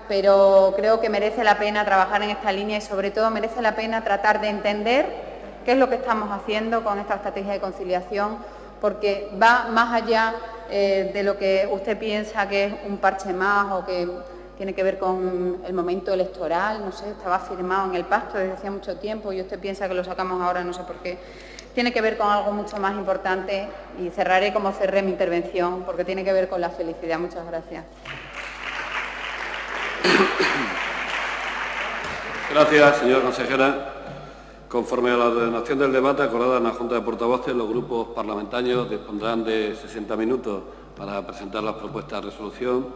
pero creo que merece la pena trabajar en esta línea y sobre todo merece la pena tratar de entender qué es lo que estamos haciendo con esta estrategia de conciliación, porque va más allá eh, de lo que usted piensa que es un parche más o que tiene que ver con el momento electoral, no sé, estaba firmado en el pacto desde hace mucho tiempo y usted piensa que lo sacamos ahora, no sé por qué. Tiene que ver con algo mucho más importante y cerraré como cerré mi intervención porque tiene que ver con la felicidad. Muchas gracias. Gracias, señora consejera. Conforme a la ordenación del debate acordada en la Junta de Portavoces, los grupos parlamentarios dispondrán de 60 minutos para presentar las propuestas de resolución,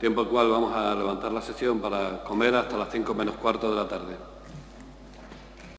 tiempo al cual vamos a levantar la sesión para comer hasta las 5 menos cuarto de la tarde.